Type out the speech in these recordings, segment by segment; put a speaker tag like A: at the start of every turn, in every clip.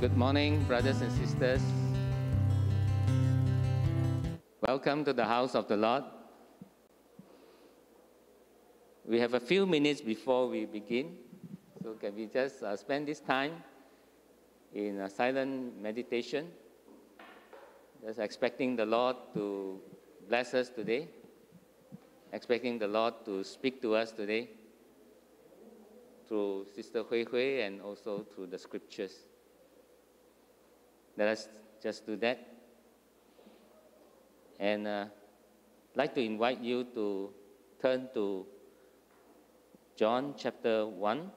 A: Good morning, brothers and sisters. Welcome to the house of the Lord. We have a few minutes before we begin, so can we just uh, spend this time in a silent meditation, just expecting the Lord to bless us today, expecting the Lord to speak to us today through Sister Hui Hui and also through the scriptures. Let us just do that. And uh, I'd like to invite you to turn to John chapter 1.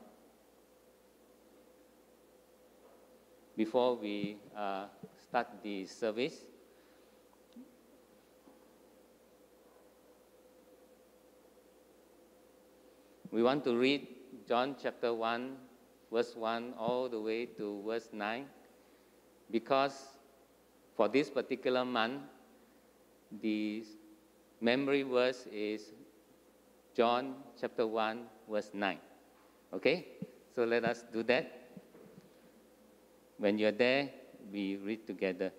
A: Before we uh, start the service, we want to read John chapter 1, verse 1, all the way to verse 9, because for this particular month, the memory verse is John chapter 1, verse 9. Okay? So let us do that. When you're there, we read together.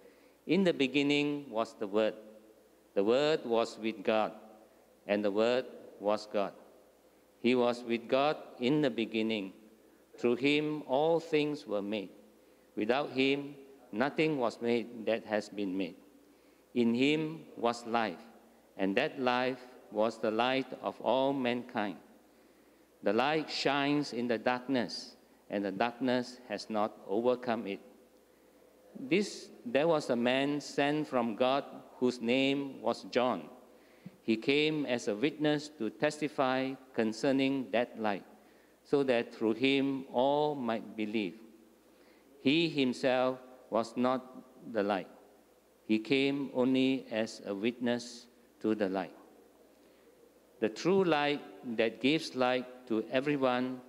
A: In the beginning was the Word. The Word was with God, and the Word was God. He was with God in the beginning. Through him, all things were made. Without him, nothing was made that has been made. In him was life, and that life was the light of all mankind. The light shines in the darkness, and the darkness has not overcome it. This, there was a man sent from God whose name was John. He came as a witness to testify concerning that light, so that through him all might believe. He himself was not the light, he came only as a witness to the light. The true light that gives light to everyone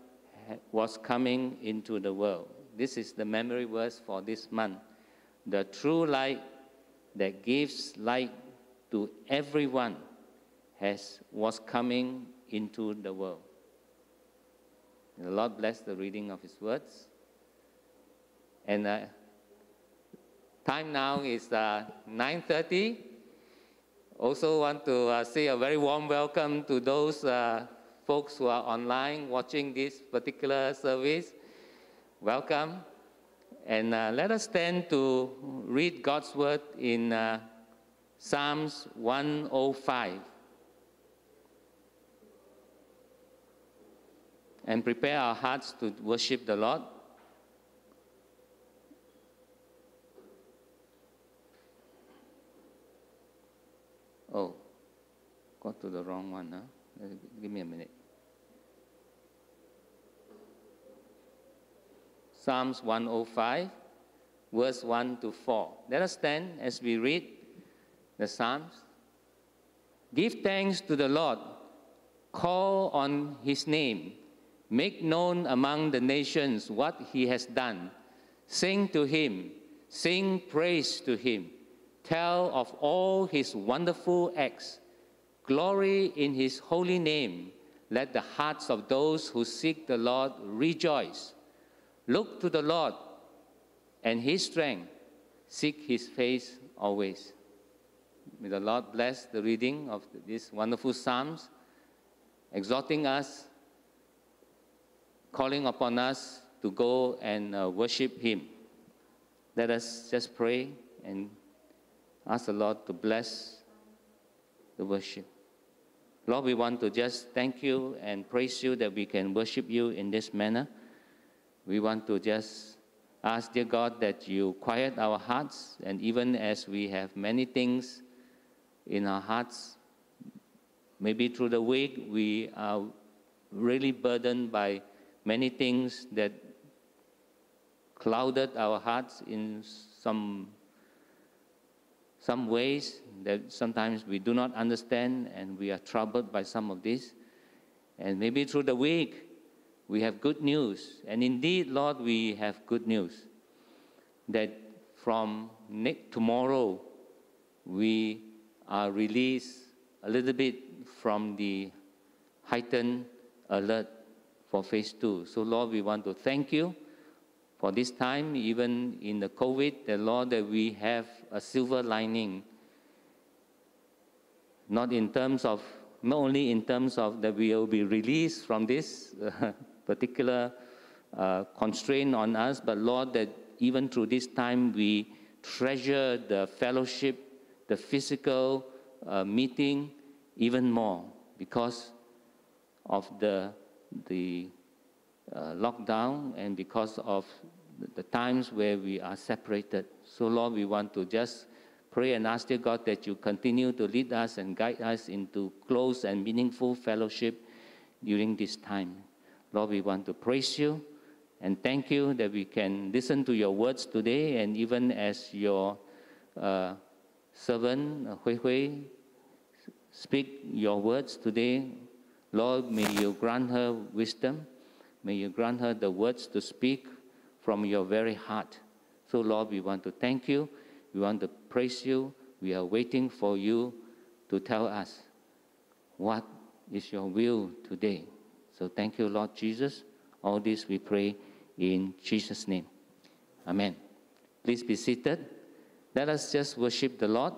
A: was coming into the world. This is the memory verse for this month. The true light that gives light to everyone has, was coming into the world. The Lord bless the reading of His words. And uh, Time now is uh, 9.30. Also want to uh, say a very warm welcome to those uh, folks who are online watching this particular service. Welcome. And let us stand to read God's word in Psalms 105. And prepare our hearts to worship the Lord. Oh, got to the wrong one, huh? Give me a minute. Psalms 105, verse 1 to 4. Let us stand as we read the Psalms. Give thanks to the Lord, call on his name, make known among the nations what he has done. Sing to him, sing praise to him tell of all his wonderful acts. Glory in his holy name. Let the hearts of those who seek the Lord rejoice. Look to the Lord and his strength. Seek his face always. May the Lord bless the reading of these wonderful Psalms, exhorting us, calling upon us to go and uh, worship him. Let us just pray and Ask the Lord to bless the worship. Lord, we want to just thank you and praise you that we can worship you in this manner. We want to just ask, dear God, that you quiet our hearts, and even as we have many things in our hearts, maybe through the week we are really burdened by many things that clouded our hearts in some some ways that sometimes we do not understand and we are troubled by some of this. And maybe through the week, we have good news. And indeed, Lord, we have good news that from next, tomorrow, we are released a little bit from the heightened alert for phase two. So, Lord, we want to thank you for this time, even in the COVID, the Lord, that we have a silver lining, not in terms of, not only in terms of that we will be released from this uh, particular uh, constraint on us, but Lord, that even through this time we treasure the fellowship, the physical uh, meeting even more because of the, the uh, lockdown and because of the times where we are separated. So, Lord, we want to just pray and ask, dear God, that you continue to lead us and guide us into close and meaningful fellowship during this time. Lord, we want to praise you and thank you that we can listen to your words today, and even as your uh, servant, Hui Hui, speak your words today, Lord, may you grant her wisdom. May you grant her the words to speak from your very heart. So, Lord, we want to thank you. We want to praise you. We are waiting for you to tell us what is your will today. So, thank you, Lord Jesus. All this we pray in Jesus' name. Amen. Please be seated. Let us just worship the Lord.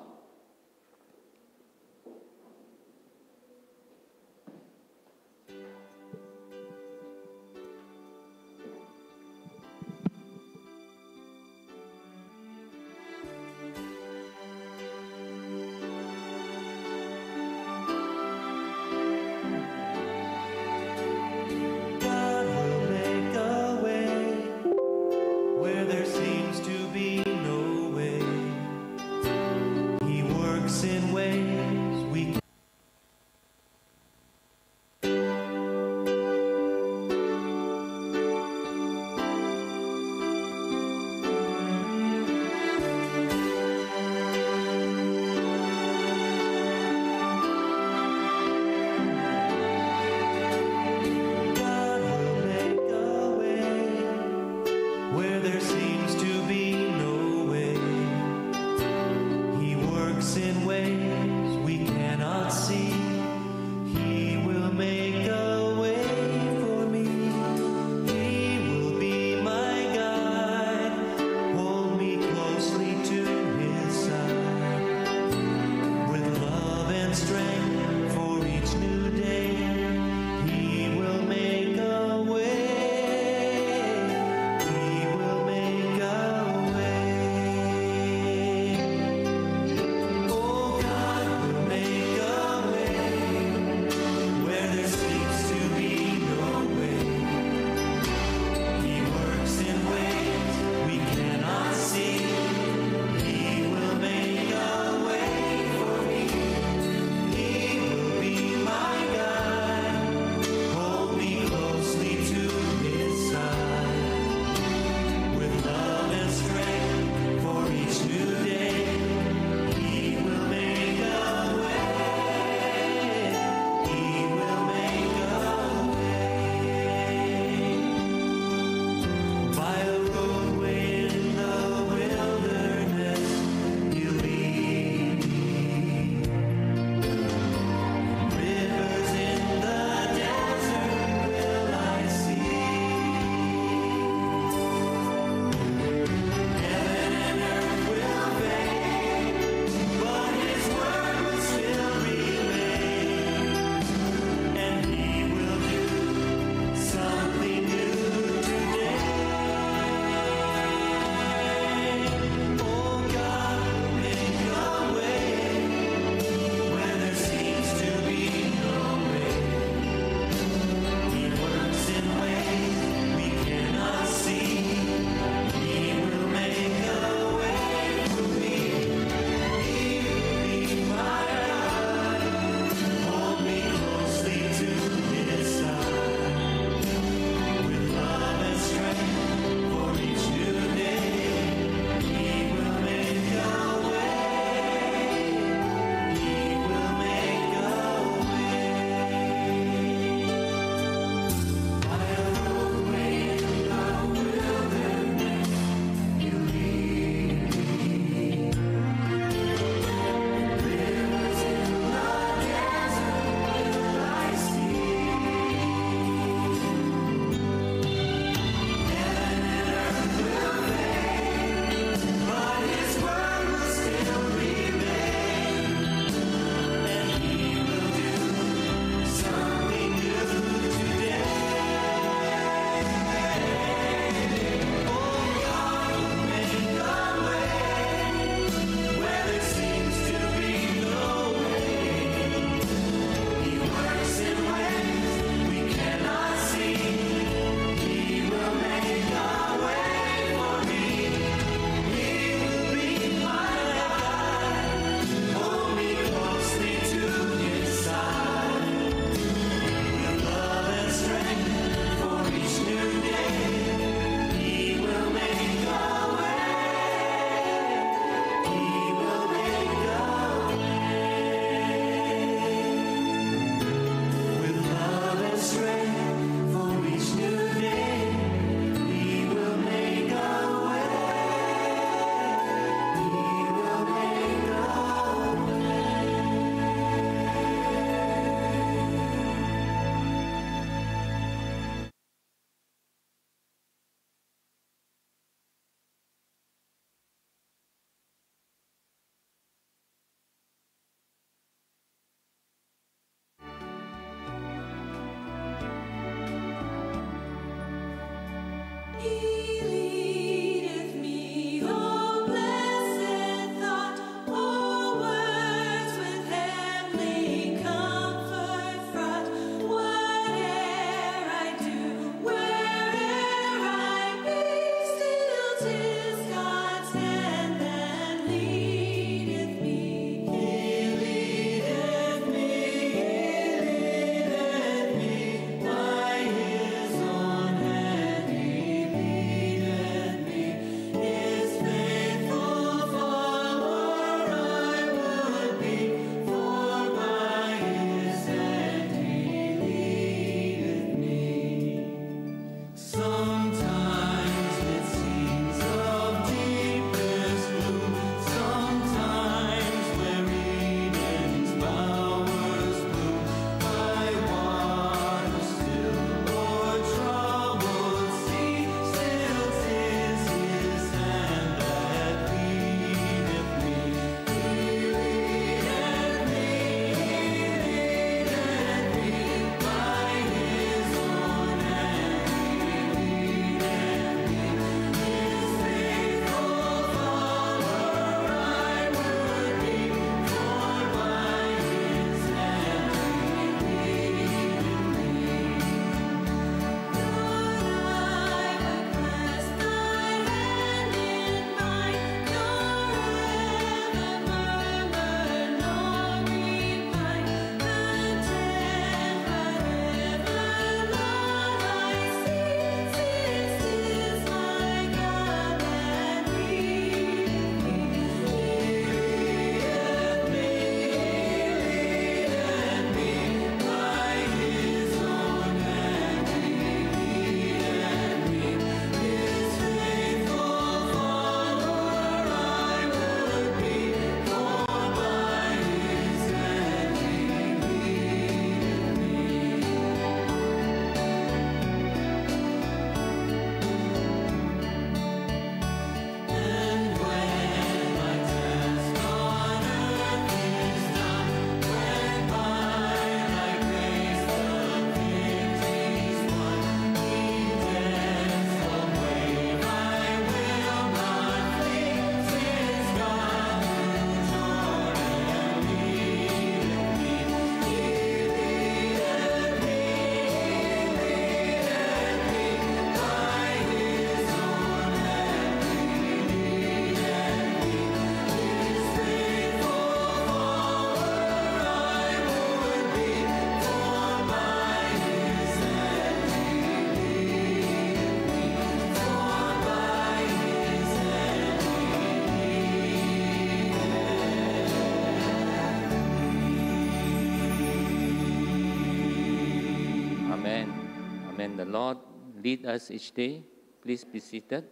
A: Lead us each day. Please be seated.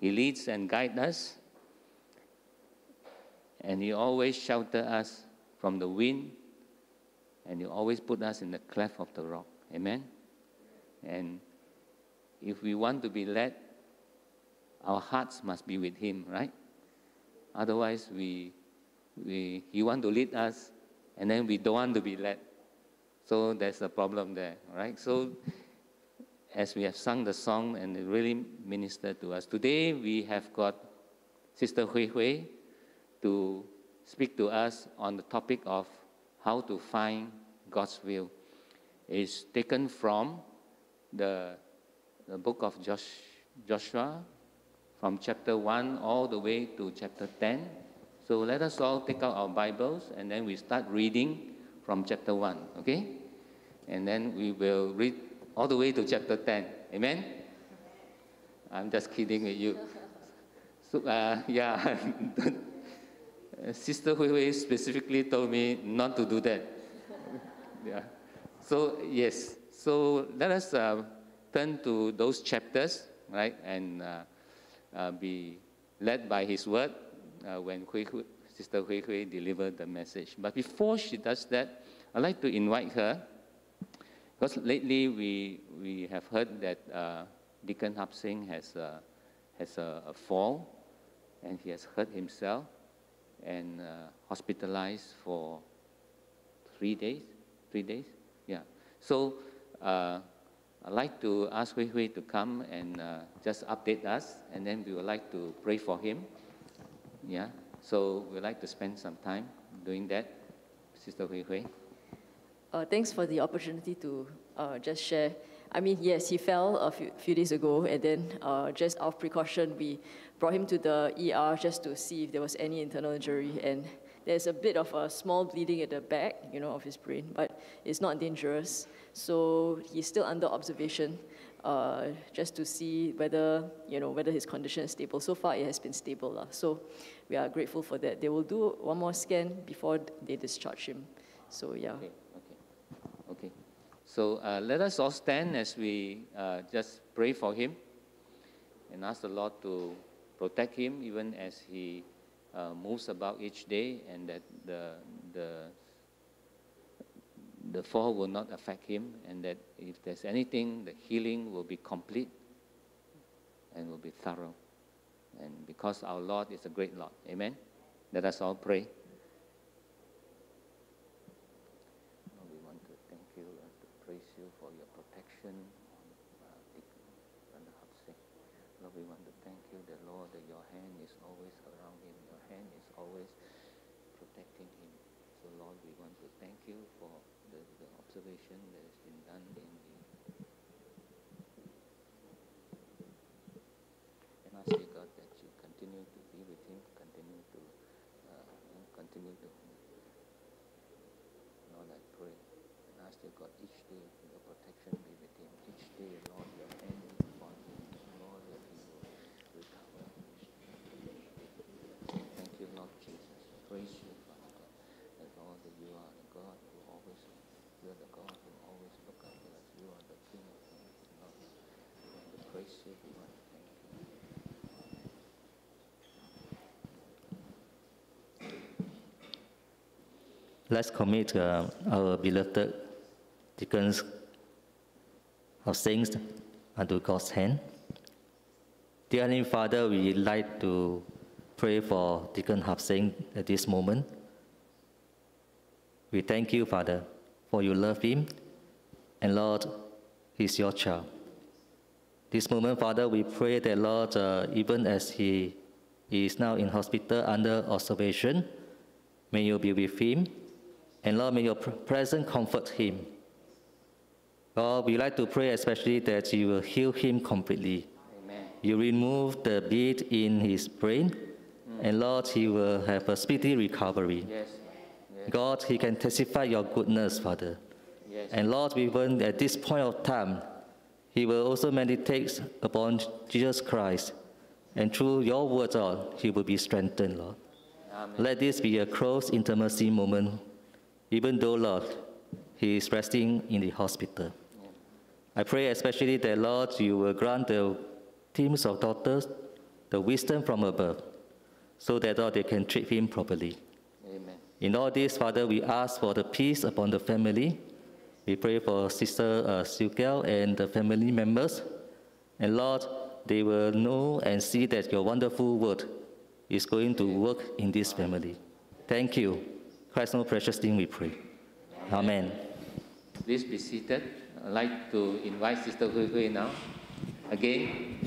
A: He leads and guides us, and He always shelter us from the wind, and He always put us in the cleft of the rock. Amen. And if we want to be led, our hearts must be with Him, right? Otherwise, we, we, He want to lead us, and then we don't want to be led. So there's a problem there, right? So as we have sung the song and it really ministered to us, today we have got Sister Hui Hui to speak to us on the topic of how to find God's will. It's taken from the, the book of Josh, Joshua, from chapter 1 all the way to chapter 10. So let us all take out our Bibles and then we start reading from chapter 1, okay? And then we will read all the way to chapter 10. Amen? I'm just kidding with you. So, uh, yeah, Sister Hui Hui specifically told me not to do that. yeah. So, yes. So, let us uh, turn to those chapters, right, and uh, uh be led by His word uh, when Hui Hui, Sister Hui Hui delivered the message. But before she does that, I'd like to invite her, because lately we, we have heard that uh, Deacon Hap Singh has, uh, has a, a, fall and he has hurt himself and uh, hospitalized for three days. Three days? Yeah. So uh, I'd like to ask Hui Hui to come and uh, just update us, and then we would like to pray for him. Yeah, so we'd like to spend some time doing that. Sister Hui Hui.
B: Uh, thanks for the opportunity to uh, just share. I mean, yes, he fell a few, few days ago, and then uh, just out of precaution, we brought him to the ER just to see if there was any internal injury. And there's a bit of a small bleeding at the back, you know, of his brain, but it's not dangerous. So he's still under observation, uh, just to see whether, you know, whether his condition is stable. So far, it has been stable. Uh, so we are grateful for that. They will do one more scan before they discharge him. So yeah.
A: Okay, okay, okay. So uh, let us all stand as we uh, just pray for him and ask the Lord to protect him even as he uh, moves about each day and that the, the, the fall will not affect him and that if there's anything, the healing will be complete and will be thorough. And because our Lord is a great Lord. Amen. Let us all pray. Lord, we want to thank you and to praise you for your protection on uh, Deacon Hap Singh. Lord, we want to thank you that, Lord, that your hand is always around him. Your hand is always protecting him. So, Lord, we want to thank you for the, the observation that has been done in the and ask you, God, that you continue to be with him, continue to uh, continue to Lord, I pray and ask you, God, each day your protection be with him. Each day, Lord, your hand be upon him. Lord, that he will recover. Thank you, Lord Jesus. Praise you, Father God. That Lord, that you are the God who always, you are the God who always look after us. You are the King of Kings. Lord, we want to praise you. We want to thank you.
C: Let's commit uh, our beloved deacons of saints unto God's hand. Dear Heavenly Father, we like to pray for Deacon Hapsing at this moment. We thank you, Father, for you love him, and Lord, he's your child. This moment, Father, we pray that, Lord, uh, even as he is now in hospital under observation, may you be with him, and Lord, may your pr- presence comfort him. Lord, we like to pray especially that you will heal him completely.
A: Amen.
C: You remove the bead in his brain, mm. and Lord, he will have a speedy recovery.
A: Yes. Yes.
C: God, he can testify your goodness, Father.
A: Yes.
C: And Lord, even at this point of time, he will also meditate upon Jesus Christ. And through your words, Lord, he will be strengthened, Lord.
A: Amen.
C: Let this be a close intimacy moment, even though, Lord, he is resting in the hospital. I pray especially that, Lord, you will grant the teams of doctors the wisdom from above, so that, Lord, they can treat him properly.
A: Amen.
C: In all this, Father, we ask for the peace upon the family. We pray for Sister uh, Silkel and the family members. And Lord, they will know and see that your wonderful word is going to work in this family. Thank you. Christ's most precious name we pray. Amen.
A: Please be seated. I'd like to invite Sister Hui Hui now. Again.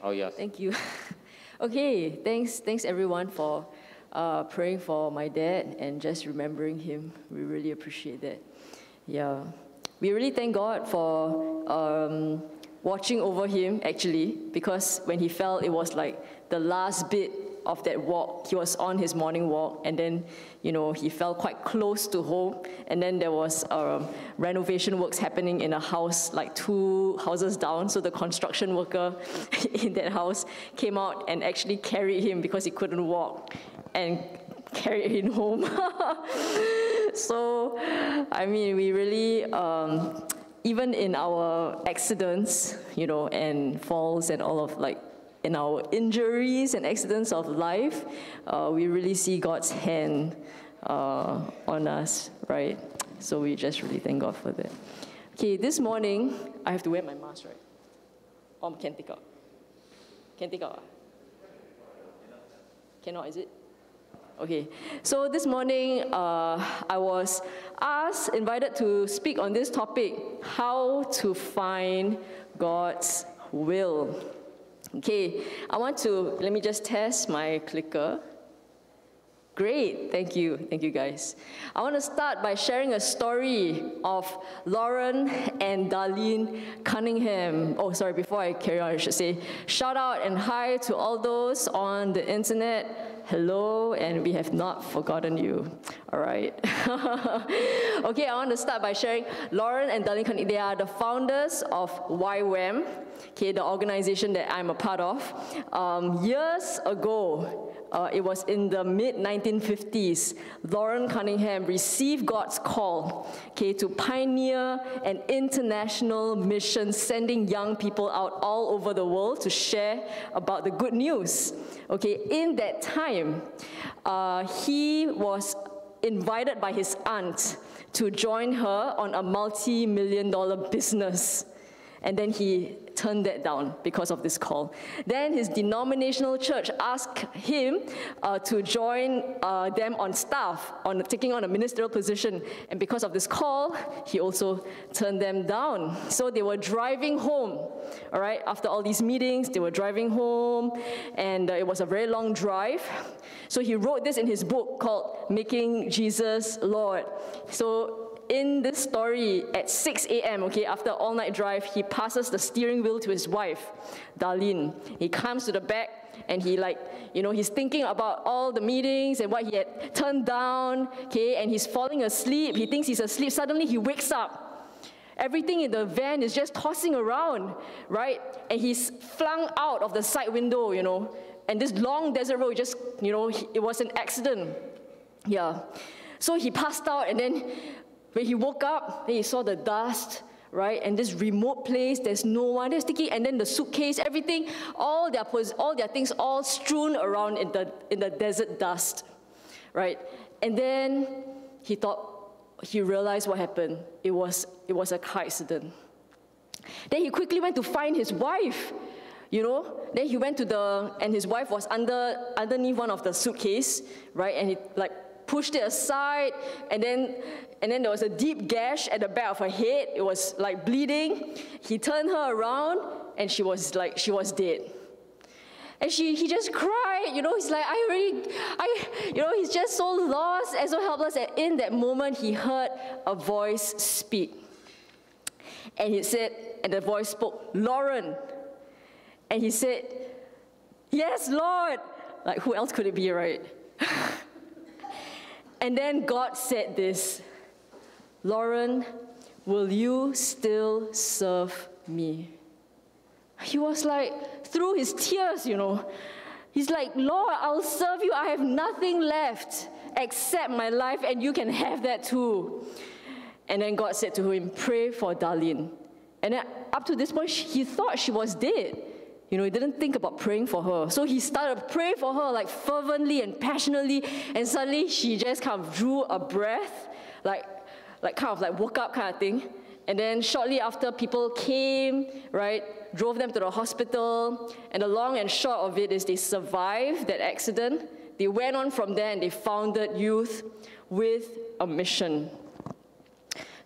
A: Oh, yes.
B: Thank you. okay, thanks, thanks everyone for uh, praying for my dad and just remembering him. We really appreciate that. Yeah, we really thank God for um, watching over him actually, because when he fell, it was like the last bit of that walk. He was on his morning walk, and then, you know, he fell quite close to home, and then there was um, renovation works happening in a house like two houses down. So the construction worker in that house came out and actually carried him because he couldn't walk, and carried him home. so, I mean, we really. Um, even in our accidents, you know, and falls and all of like in our injuries and accidents of life, uh, we really see God's hand uh, on us, right? So we just really thank God for that. Okay, this morning, I have to wear my mask, right? Or can take out? Can take out? Cannot, is it? Okay, so this morning uh, I was asked, invited to speak on this topic how to find God's will. Okay, I want to, let me just test my clicker. Great, thank you, thank you guys. I want to start by sharing a story of Loren and Darlene Cunningham. Oh, sorry, before I carry on, I should say shout out and hi to all those on the internet. Hello, and we have not forgotten you. All right. okay, I want to start by sharing Loren and Cunningham. They are the founders of YWAM, okay, the organization that I'm a part of. Um, years ago, uh, it was in the mid 1950s, Loren Cunningham received God's call okay, to pioneer an international mission sending young people out all over the world to share about the good news. Okay, in that time, uh, he was invited by his aunt to join her on a multi million dollar business. And then he turned that down because of this call. Then his denominational church asked him uh, to join uh, them on staff, on taking on a ministerial position. And because of this call, he also turned them down. So they were driving home, all right, after all these meetings, they were driving home, and uh, it was a very long drive. So he wrote this in his book called Making Jesus Lord. So in this story at 6 a.m., okay, after all night drive, he passes the steering wheel to his wife, Darlene. He comes to the back and he like, you know, he's thinking about all the meetings and what he had turned down, okay, and he's falling asleep. He thinks he's asleep. Suddenly he wakes up. Everything in the van is just tossing around, right? And he's flung out of the side window, you know. And this long desert road just, you know, it was an accident. Yeah. So he passed out and then when he woke up, he saw the dust, right? And this remote place, there's no one, there's sticky, and then the suitcase, everything, all their, all their things all strewn around in the, in the desert dust, right? And then he thought, he realized what happened. It was, it was a car accident. Then he quickly went to find his wife, you know. Then he went to the, and his wife was under, underneath one of the suitcase, right? And he like pushed it aside, and then, and then there was a deep gash at the back of her head. It was like bleeding. He turned her around, and she was like, she was dead. And she, he just cried, you know, he's like, I really, I, you know, he's just so lost and so helpless. And in that moment, he heard a voice speak. And he said, and the voice spoke, Loren. And he said, Yes, Lord. Like, who else could it be, right? And then God said this Loren, will you still serve me? He was like, through his tears, you know, he's like, Lord, I'll serve you. I have nothing left except my life, and you can have that too. And then God said to him, Pray for Darlene. And then up to this point, he thought she was dead. You know, he didn't think about praying for her. So he started praying for her like fervently and passionately, and suddenly she just kind of drew a breath, like, like kind of like woke up kind of thing. And then shortly after, people came, right, drove them to the hospital. And the long and short of it is they survived that accident. They went on from there and they founded Youth with a mission.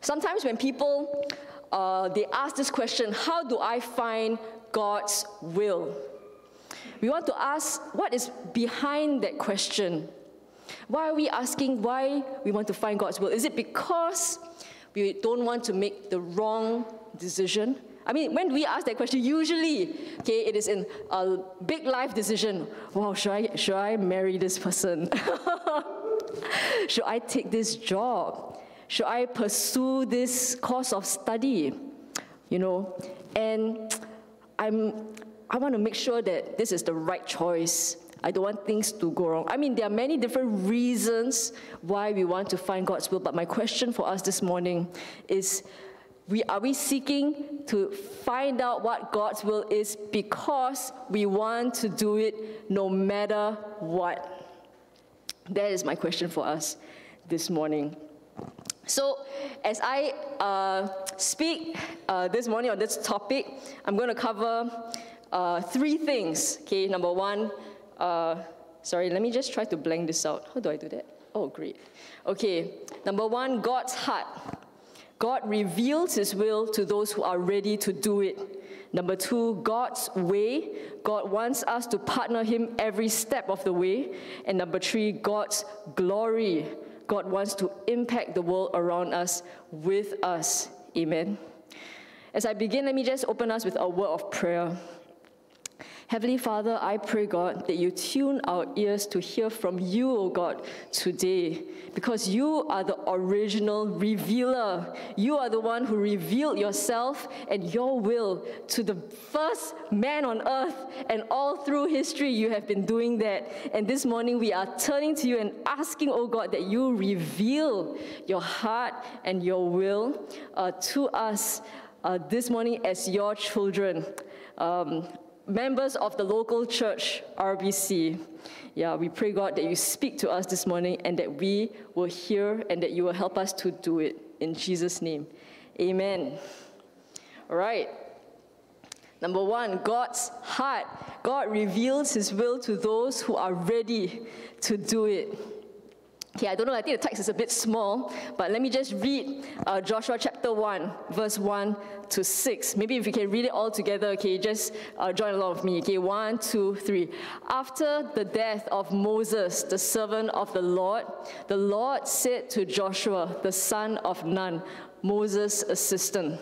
B: Sometimes when people uh, they ask this question, how do I find God's will? We want to ask what is behind that question. Why are we asking why we want to find God's will? Is it because we don't want to make the wrong decision? I mean, when we ask that question, usually, okay, it is in a big life decision. Wow, should I, should I marry this person? should I take this job? Should I pursue this course of study? You know, and I'm, I want to make sure that this is the right choice. I don't want things to go wrong. I mean, there are many different reasons why we want to find God's will, but my question for us this morning is we, are we seeking to find out what God's will is because we want to do it no matter what? That is my question for us this morning. So, as I uh, speak uh, this morning on this topic, I'm going to cover uh, three things. Okay, number one, uh, sorry, let me just try to blank this out. How do I do that? Oh, great. Okay, number one, God's heart. God reveals his will to those who are ready to do it. Number two, God's way. God wants us to partner him every step of the way. And number three, God's glory. God wants to impact the world around us with us. Amen. As I begin, let me just open us with a word of prayer. Heavenly Father, I pray, God, that you tune our ears to hear from you, O oh God, today, because you are the original revealer. You are the one who revealed yourself and your will to the first man on earth, and all through history, you have been doing that. And this morning, we are turning to you and asking, O oh God, that you reveal your heart and your will uh, to us uh, this morning as your children. Um, members of the local church, RBC, yeah, we pray, God, that you speak to us this morning and that we will hear and that you will help us to do it. In Jesus' name, amen. All right. Number one, God's heart. God reveals his will to those who are ready to do it. Okay, I don't know, I think the text is a bit small, but let me just read uh, Joshua chapter 1, verse 1 to 6. Maybe if you can read it all together, okay, just uh, join along with me. Okay, one, two, three. After the death of Moses, the servant of the Lord, the Lord said to Joshua, the son of Nun, Moses' assistant,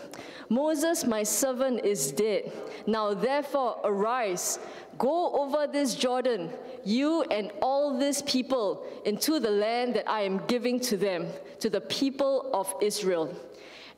B: Moses, my servant, is dead. Now therefore arise, go over this Jordan, you and all these people, into the land that I am giving to them, to the people of Israel.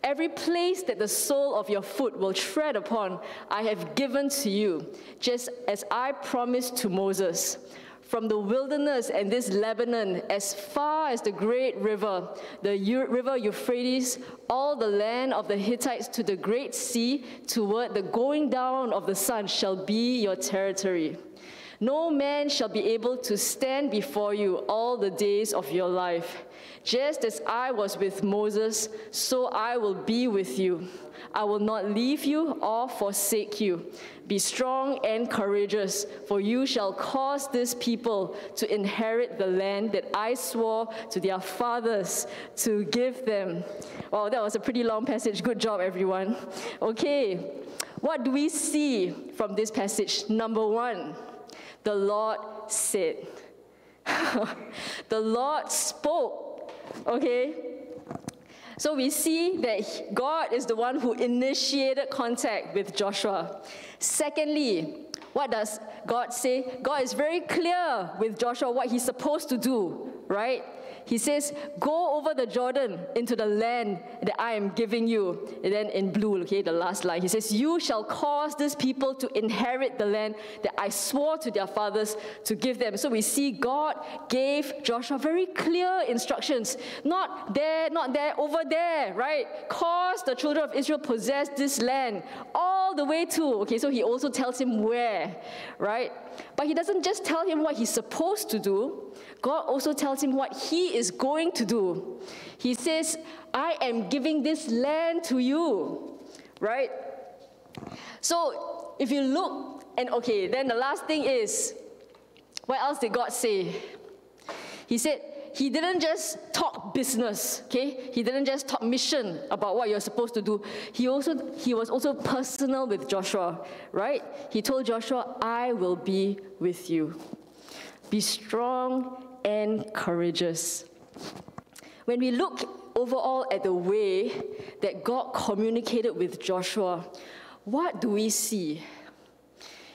B: Every place that the sole of your foot will tread upon, I have given to you, just as I promised to Moses. From the wilderness and this Lebanon, as far as the great river, the U- river Euphrates, all the land of the Hittites to the great sea, toward the going down of the sun, shall be your territory. No man shall be able to stand before you all the days of your life. Just as I was with Moses, so I will be with you. I will not leave you or forsake you. Be strong and courageous, for you shall cause this people to inherit the land that I swore to their fathers to give them. Wow, that was a pretty long passage. Good job, everyone. Okay, what do we see from this passage? Number one, the Lord said. the Lord spoke. Okay? So we see that God is the one who initiated contact with Joshua. Secondly, what does God say? God is very clear with Joshua what he's supposed to do, right? He says, Go over the Jordan into the land that I am giving you. And then in blue, okay, the last line, he says, You shall cause this people to inherit the land that I swore to their fathers to give them. So we see God gave Joshua very clear instructions. Not there, not there, over there, right? Cause the children of Israel possess this land all the way to, okay, so he also tells him where, right? But he doesn't just tell him what he's supposed to do, God also tells him what he is going to do. He says, I am giving this land to you, right? So if you look, and okay, then the last thing is, what else did God say? He said, he didn't just talk business, okay? He didn't just talk mission about what you're supposed to do. He also he was also personal with Joshua, right? He told Joshua, "I will be with you. Be strong and courageous. When we look overall at the way that God communicated with Joshua, what do we see?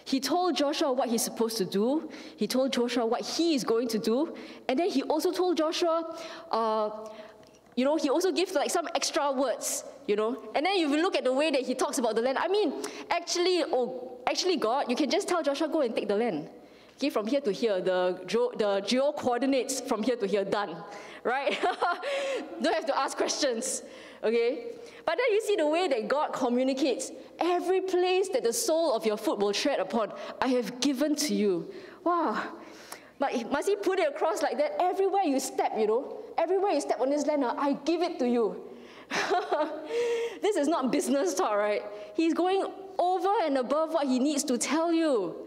B: He told Joshua what he's supposed to do. He told Joshua what he is going to do. And then he also told Joshua, uh, you know, he also gives like some extra words, you know. And then if you look at the way that he talks about the land, I mean, actually, oh, actually, God, you can just tell Joshua, go and take the land. Okay, from here to here, the, geo, the geo coordinates from here to here, done, right? Don't have to ask questions, okay? But then you see the way that God communicates. Every place that the sole of your foot will tread upon, I have given to you. Wow. But must he put it across like that? Everywhere you step, you know, everywhere you step on this land, I give it to you. this is not business talk, right? He's going over and above what he needs to tell you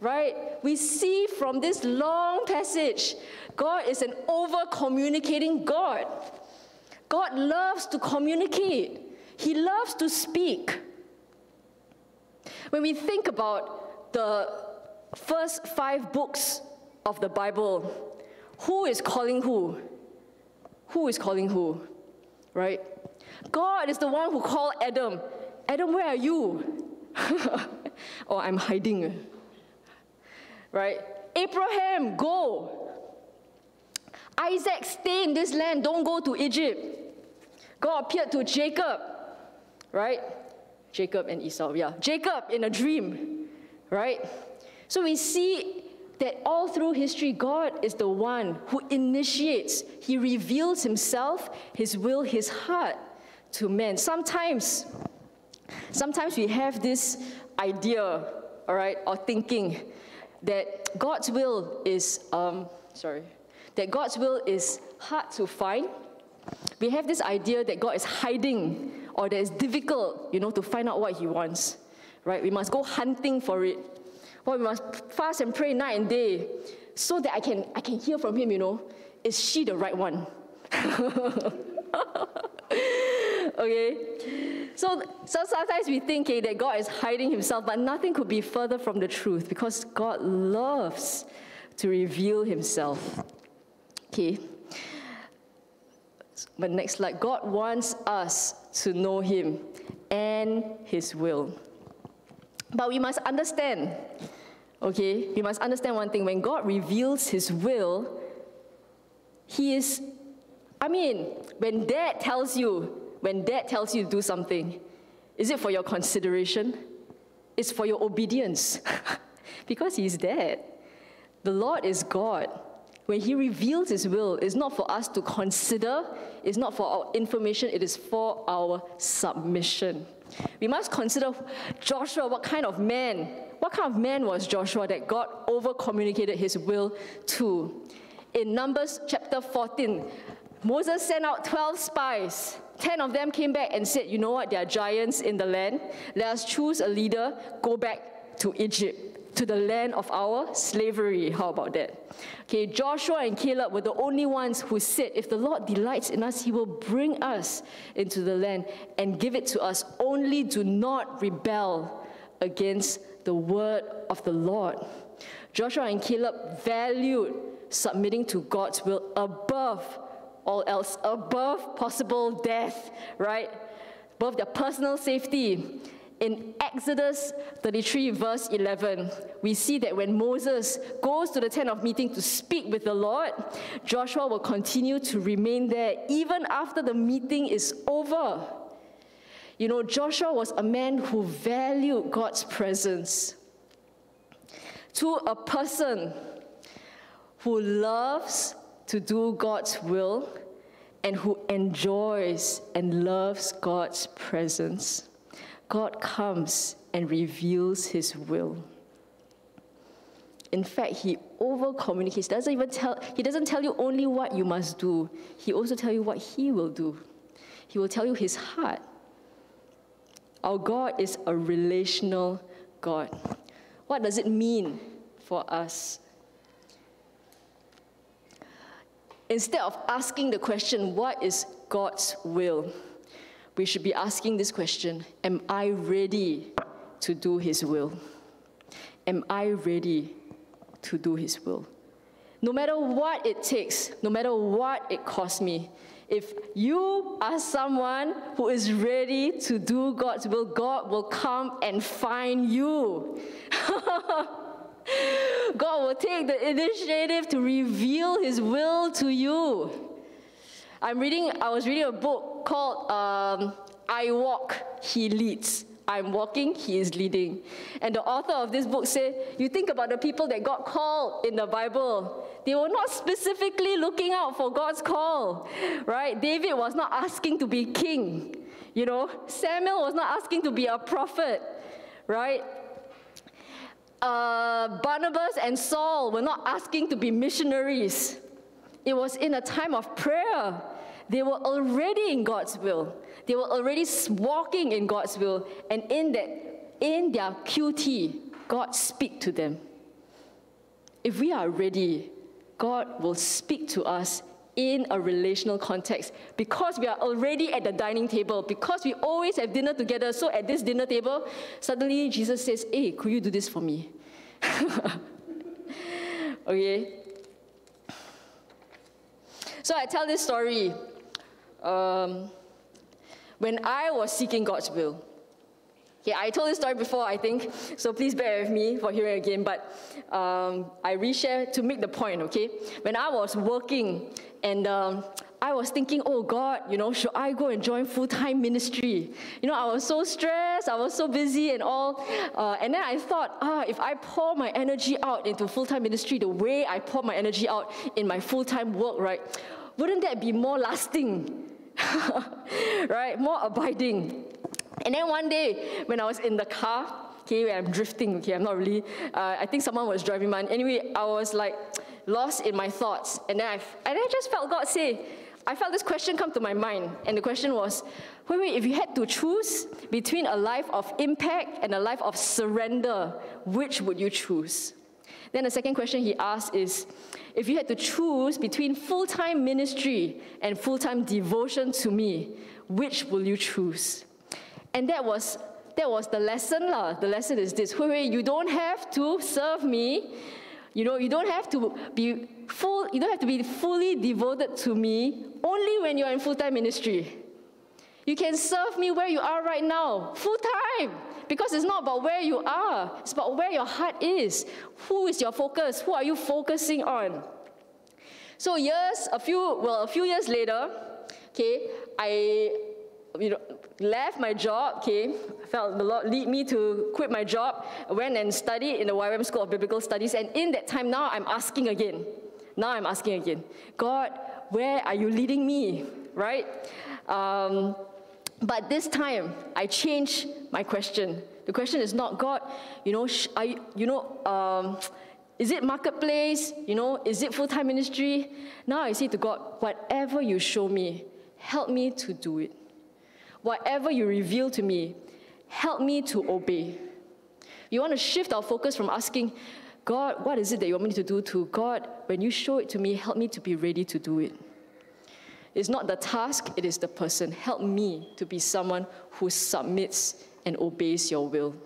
B: right? We see from this long passage, God is an over communicating God. God loves to communicate, He loves to speak. When we think about the first five books of the Bible, who is calling who? Who is calling who? Right? God is the one who called Adam. Adam, where are you? oh, I'm hiding. Right? Abraham, go. Isaac, stay in this land. Don't go to Egypt. God appeared to Jacob. Right? Jacob and Esau, yeah. Jacob in a dream. Right? So we see that all through history, God is the one who initiates, He reveals Himself, His will, His heart to men. Sometimes, sometimes we have this idea, all right, or thinking that God's will is, um, sorry, that God's will is hard to find. We have this idea that God is hiding or that it's difficult, you know, to find out what He wants, right? We must go hunting for it. Or we must fast and pray night and day so that I can, I can hear from Him, you know, is she the right one? okay? So, so sometimes we think that God is hiding himself, but nothing could be further from the truth because God loves to reveal himself. Okay. But next slide. God wants us to know him and his will. But we must understand, okay, we must understand one thing. When God reveals his will, he is, I mean, when dad tells you when dad tells you to do something, is it for your consideration? It's for your obedience. because he's dad. The Lord is God. When he reveals his will, it's not for us to consider, it's not for our information, it is for our submission. We must consider Joshua, what kind of man, what kind of man was Joshua that God over communicated his will to? In Numbers chapter 14, Moses sent out 12 spies. 10 of them came back and said, You know what? There are giants in the land. Let us choose a leader, go back to Egypt, to the land of our slavery. How about that? Okay, Joshua and Caleb were the only ones who said, If the Lord delights in us, he will bring us into the land and give it to us. Only do not rebel against the word of the Lord. Joshua and Caleb valued submitting to God's will above all else above possible death, right? Above their personal safety. In Exodus 33, verse 11, we see that when Moses goes to the tent of meeting to speak with the Lord, Joshua will continue to remain there even after the meeting is over. You know, Joshua was a man who valued God's presence. To a person who loves to do God's will and who enjoys and loves God's presence, God comes and reveals his will. In fact, he over communicates. Doesn't even tell, he doesn't tell you only what you must do, he also tell you what he will do. He will tell you his heart. Our God is a relational God. What does it mean for us Instead of asking the question, what is God's will? We should be asking this question Am I ready to do His will? Am I ready to do His will? No matter what it takes, no matter what it costs me, if you are someone who is ready to do God's will, God will come and find you. God will take the initiative to reveal His will to you. I'm reading, I was reading a book called um, I Walk, He Leads. I'm walking, he is leading. And the author of this book said, You think about the people that got called in the Bible. They were not specifically looking out for God's call, right? David was not asking to be king, you know. Samuel was not asking to be a prophet, right? Uh, Barnabas and Saul were not asking to be missionaries. It was in a time of prayer. They were already in God's will. They were already walking in God's will. And in that, in their QT, God speak to them. if we are ready, God will speak to us in a relational context because we are already at the dining table, because we always have dinner together. So at this dinner table, suddenly Jesus says, Hey, could you do this for me? okay? So I tell this story um, when I was seeking God's will. Okay, I told this story before, I think, so please bear with me for hearing again, but um, I reshare to make the point, okay? When I was working and um, I was thinking, oh God, you know, should I go and join full time ministry? You know, I was so stressed, I was so busy and all. Uh, and then I thought, ah, if I pour my energy out into full time ministry the way I pour my energy out in my full time work, right, wouldn't that be more lasting? right? More abiding. And then one day, when I was in the car, okay, I'm drifting, okay, I'm not really, uh, I think someone was driving mine. Anyway, I was like lost in my thoughts. And then I, and I just felt God say, I felt this question come to my mind. And the question was, wait, wait, if you had to choose between a life of impact and a life of surrender, which would you choose? Then the second question he asked is, if you had to choose between full-time ministry and full-time devotion to me, which will you choose? And that was that was the lesson. La. The lesson is this wait, wait, you don't have to serve me. You know, you don't have to be full, you don't have to be fully devoted to me only when you're in full-time ministry. You can serve me where you are right now, full time, because it's not about where you are, it's about where your heart is. Who is your focus? Who are you focusing on? So years, a few, well, a few years later, okay, I you know, left my job, okay, felt the Lord lead me to quit my job, went and studied in the YWAM School of Biblical Studies, and in that time, now I'm asking again. Now I'm asking again, God, where are you leading me, right? Um, but this time, I changed my question. The question is not, God, you know, sh- I, you know, um, is it marketplace? You know, is it full-time ministry? Now I say to God, whatever you show me, help me to do it. Whatever you reveal to me, help me to obey. You want to shift our focus from asking, God, what is it that you want me to do, to God, when you show it to me, help me to be ready to do it. It's not the task, it is the person. Help me to be someone who submits and obeys your will.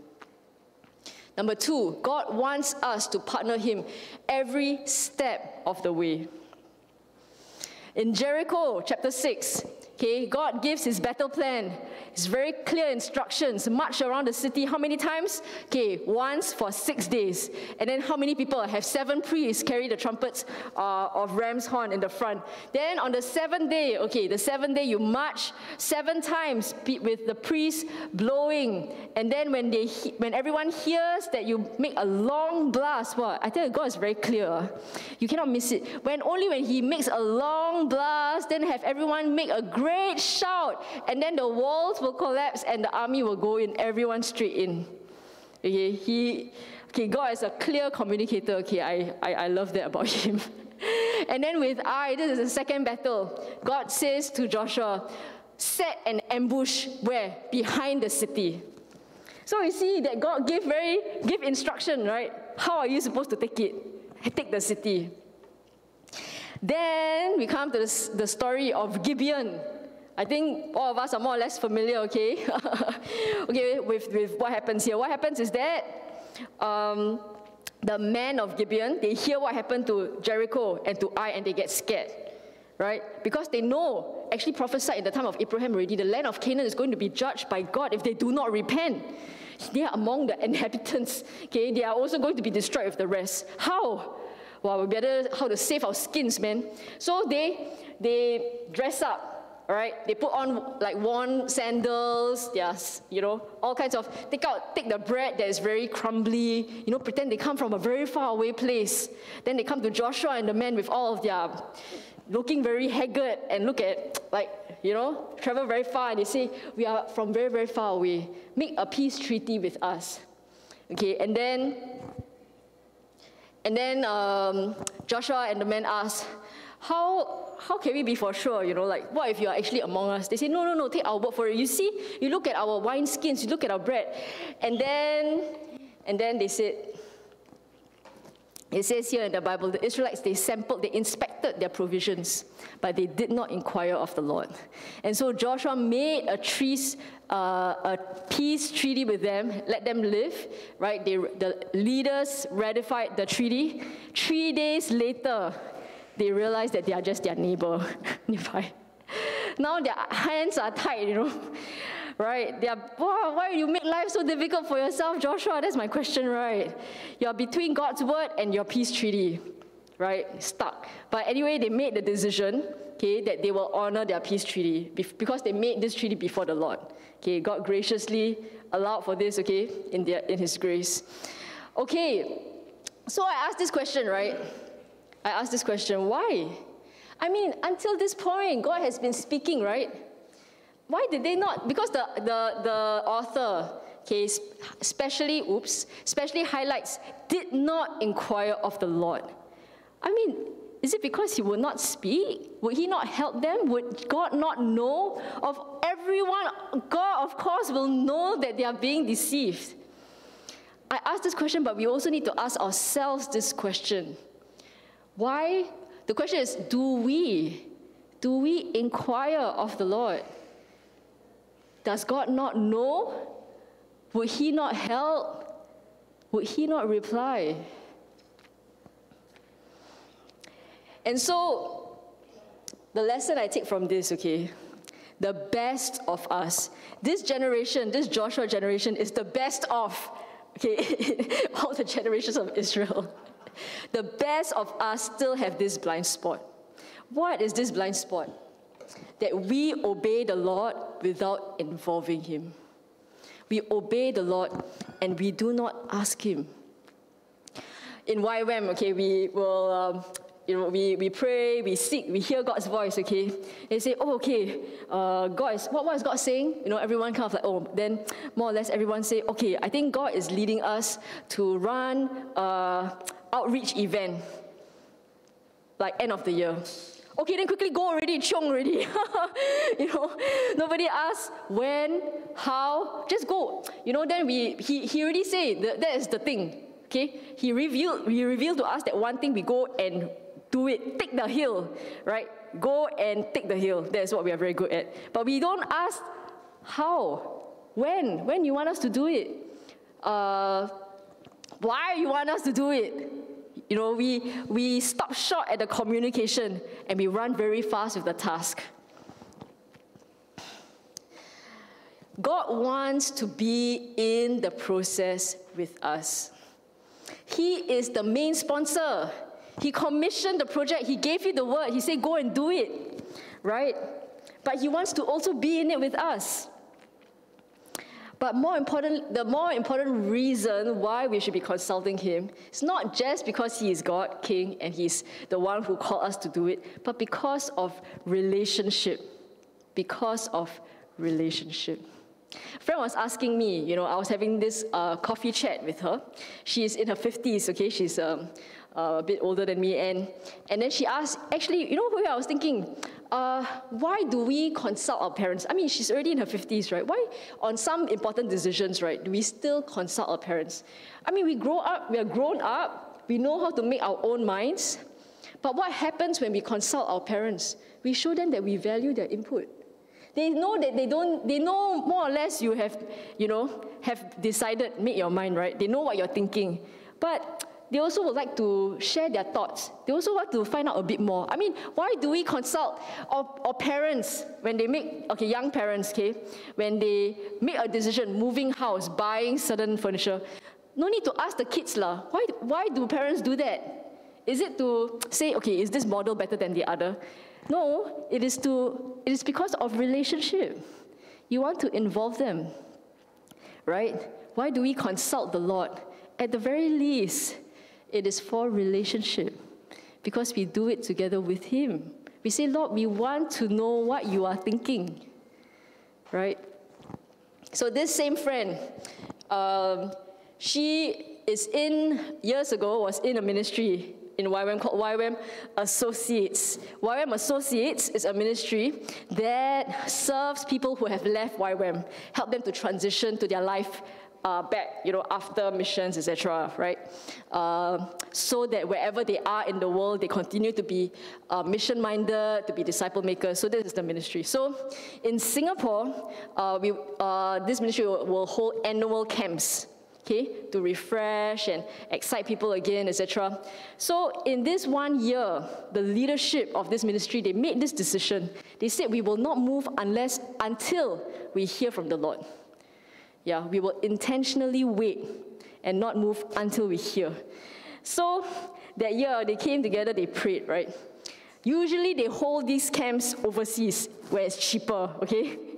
B: Number two, God wants us to partner Him every step of the way. In Jericho, chapter 6, Okay, God gives his battle plan. It's very clear instructions. March around the city how many times? Okay, once for six days. And then how many people? Have seven priests carry the trumpets uh, of ram's horn in the front. Then on the seventh day, okay, the seventh day you march seven times with the priests blowing. And then when they when everyone hears that you make a long blast, well, I tell you, God is very clear. You cannot miss it. When only when He makes a long blast, then have everyone make a great shout, and then the walls will collapse and the army will go in, everyone straight in. Okay, he, okay, God is a clear communicator. Okay, I, I, I love that about him. and then with Ai, this is the second battle. God says to Joshua, set an ambush where? Behind the city. So we see that God gave very give instruction, right? How are you supposed to take it? Take the city. Then we come to the, the story of Gibeon. I think all of us are more or less familiar, okay? okay, with, with what happens here. What happens is that um, the men of Gibeon, they hear what happened to Jericho and to Ai and they get scared, right? Because they know, actually prophesied in the time of Abraham already, the land of Canaan is going to be judged by God if they do not repent. They are among the inhabitants, okay? They are also going to be destroyed with the rest. How? Well, we better how to save our skins, man. So they, they dress up all right? They put on like worn sandals, yes, you know, all kinds of, take out, take the bread that is very crumbly, you know, pretend they come from a very far away place. Then they come to Joshua and the men with all of their, looking very haggard and look at, like, you know, travel very far and they say, we are from very, very far away. Make a peace treaty with us. Okay, and then, and then um, Joshua and the men ask, how, how can we be for sure, you know, like, what if you are actually among us? They say, no, no, no, take our word for it. You see, you look at our wine skins, you look at our bread. And then, and then they said, it says here in the Bible, the Israelites, they sampled, they inspected their provisions, but they did not inquire of the Lord. And so Joshua made a, trees, uh, a peace treaty with them, let them live, right? They, the leaders ratified the treaty. Three days later, they realize that they are just their neighbor nearby. Now their hands are tied, you know right? They are, wow, why do you make life so difficult for yourself, Joshua? That's my question, right? You're between God's word and your peace treaty, right? Stuck. But anyway, they made the decision, okay, that they will honor their peace treaty because they made this treaty before the Lord. Okay, God graciously allowed for this, okay, in, their, in His grace. Okay, so I asked this question, right? I asked this question, why? I mean, until this point, God has been speaking, right? why did they not? Because the, the, the author, okay, especially, oops, especially highlights, did not inquire of the Lord. I mean, is it because he would not speak? Would he not help them? Would God not know of everyone? God, of course, will know that they are being deceived. I ask this question, but we also need to ask ourselves this question. Why? The question is, do we, do we inquire of the Lord? Does God not know? Would He not help? Would He not reply? And so, the lesson I take from this, okay, the best of us, this generation, this Joshua generation, is the best of, okay, all the generations of Israel. The best of us still have this blind spot. What is this blind spot? that we obey the Lord without involving Him. We obey the Lord and we do not ask Him. In YWAM, okay, we will, um, you know, we, we pray, we seek, we hear God's voice, okay? They say, oh, okay, uh, God is, what, what is God saying? You know, everyone kind of like, oh, then more or less everyone say, okay, I think God is leading us to run a outreach event, like end of the year. Okay, then quickly go already, chong already. you know, nobody asks when, how, just go. You know, then we he, he already said that, that is the thing. Okay, he revealed he revealed to us that one thing we go and do it, take the hill, right? Go and take the hill. That's what we are very good at. But we don't ask how, when, when you want us to do it, uh, why you want us to do it you know, we, we stop short at the communication and we run very fast with the task. God wants to be in the process with us. He is the main sponsor. He commissioned the project. He gave you the word. He said, go and do it, right? But He wants to also be in it with us. But more important, the more important reason why we should be consulting him is not just because he is God, King, and he's the one who called us to do it, but because of relationship. Because of relationship. A friend was asking me, you know, I was having this uh, coffee chat with her. She's in her 50s, okay? She's um, uh, a bit older than me. And, and then she asked, actually, you know who I was thinking? Uh, why do we consult our parents? I mean, she's already in her 50s, right? Why, on some important decisions, right, do we still consult our parents? I mean, we grow up, we are grown up, we know how to make our own minds. But what happens when we consult our parents? We show them that we value their input. They know that they don't, they know more or less you have, you know, have decided, make your mind, right? They know what you're thinking. But they also would like to share their thoughts. They also want to find out a bit more. I mean, why do we consult our, parents when they make, okay, young parents, okay, when they make a decision, moving house, buying certain furniture? No need to ask the kids, lah. Why, why do parents do that? Is it to say, okay, is this model better than the other? No, it is to, it is because of relationship. You want to involve them, right? Why do we consult the Lord? At the very least, it is for relationship because we do it together with Him. We say, Lord, we want to know what you are thinking, right? So, this same friend, um, she is in, years ago, was in a ministry in YWAM called YWAM Associates. YWAM Associates is a ministry that serves people who have left YWAM, help them to transition to their life uh, back, you know, after missions, etc., right? Uh, so that wherever they are in the world, they continue to be uh, mission-minded, to be disciple makers. So this is the ministry. So in Singapore, uh, we, uh, this ministry will, will hold annual camps okay, to refresh and excite people again, etc. So in this one year, the leadership of this ministry, they made this decision. They said, we will not move unless, until we hear from the Lord. Yeah, we will intentionally wait and not move until we hear. So that year, they came together, they prayed, right? Usually they hold these camps overseas where it's cheaper, okay?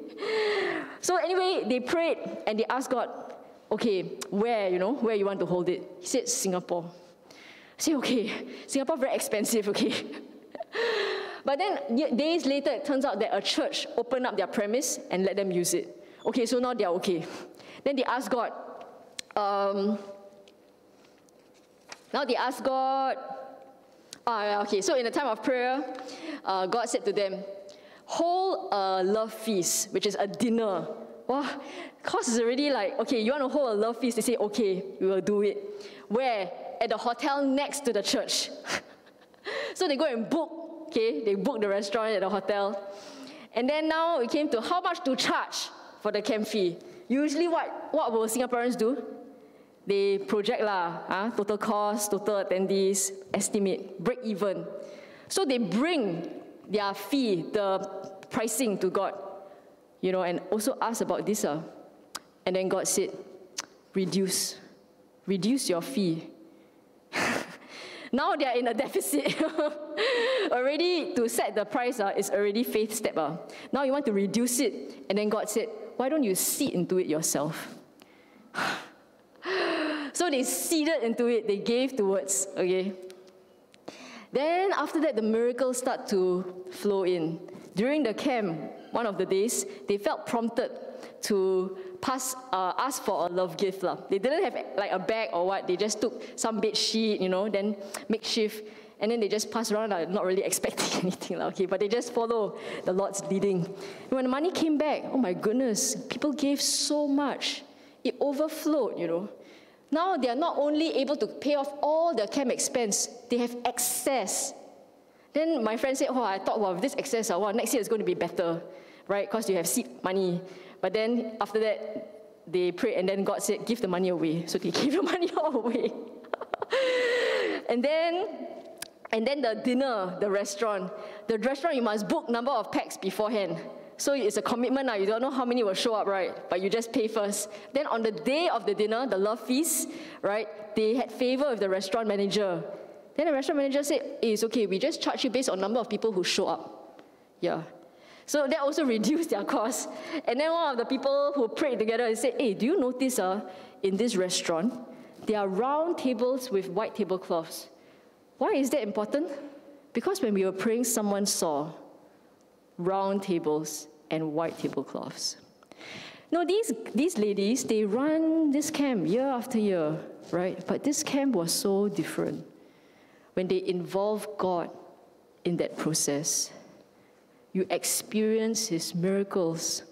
B: So anyway, they prayed and they asked God, okay, where, you know, where you want to hold it? He said, Singapore. I said, okay, Singapore very expensive, okay. but then days later, it turns out that a church opened up their premise and let them use it. Okay, so now they're okay. Then they asked God, um, now they asked God, uh, okay, so in the time of prayer, uh, God said to them, hold a love feast, which is a dinner. Wow, cost is already like, okay, you want to hold a love feast? They say, okay, we will do it. Where? At the hotel next to the church. so they go and book, okay, they book the restaurant at the hotel. And then now it came to how much to charge for the camp fee. Usually what, what will Singaporeans do? They project lah, uh, total cost, total attendees, estimate, break even. So they bring their fee, the pricing to God, you know, and also ask about this. Uh, and then God said, reduce, reduce your fee. now they are in a deficit. already to set the price uh, is already faith step. Uh. Now you want to reduce it. And then God said, why don't you seed into it yourself? so they seeded into it, they gave towards, okay? Then after that, the miracles start to flow in. During the camp, one of the days, they felt prompted to pass, uh, ask for a love gift. La. They didn't have like a bag or what, they just took some bed sheet, you know, then makeshift, and then they just pass around, uh, not really expecting anything, okay, but they just follow the Lord's leading. And when the money came back, oh my goodness, people gave so much. It overflowed, you know. Now they are not only able to pay off all their camp expense, they have excess. Then my friend said, oh, I thought, well, this excess, uh, well, next year is going to be better, right? Because you have seed money. But then after that, they prayed, and then God said, Give the money away. So they gave the money all away. and then and then the dinner, the restaurant. The restaurant, you must book number of packs beforehand. So it's a commitment now. You don't know how many will show up, right? But you just pay first. Then on the day of the dinner, the love feast, right? They had favor with the restaurant manager. Then the restaurant manager said, hey, it's okay. We just charge you based on number of people who show up. Yeah. So that also reduced their cost. And then one of the people who prayed together said, hey, do you notice uh, in this restaurant, there are round tables with white tablecloths. Why is that important? Because when we were praying, someone saw round tables and white tablecloths. Now, these, these ladies, they run this camp year after year, right? But this camp was so different when they involve God in that process you experience his miracles.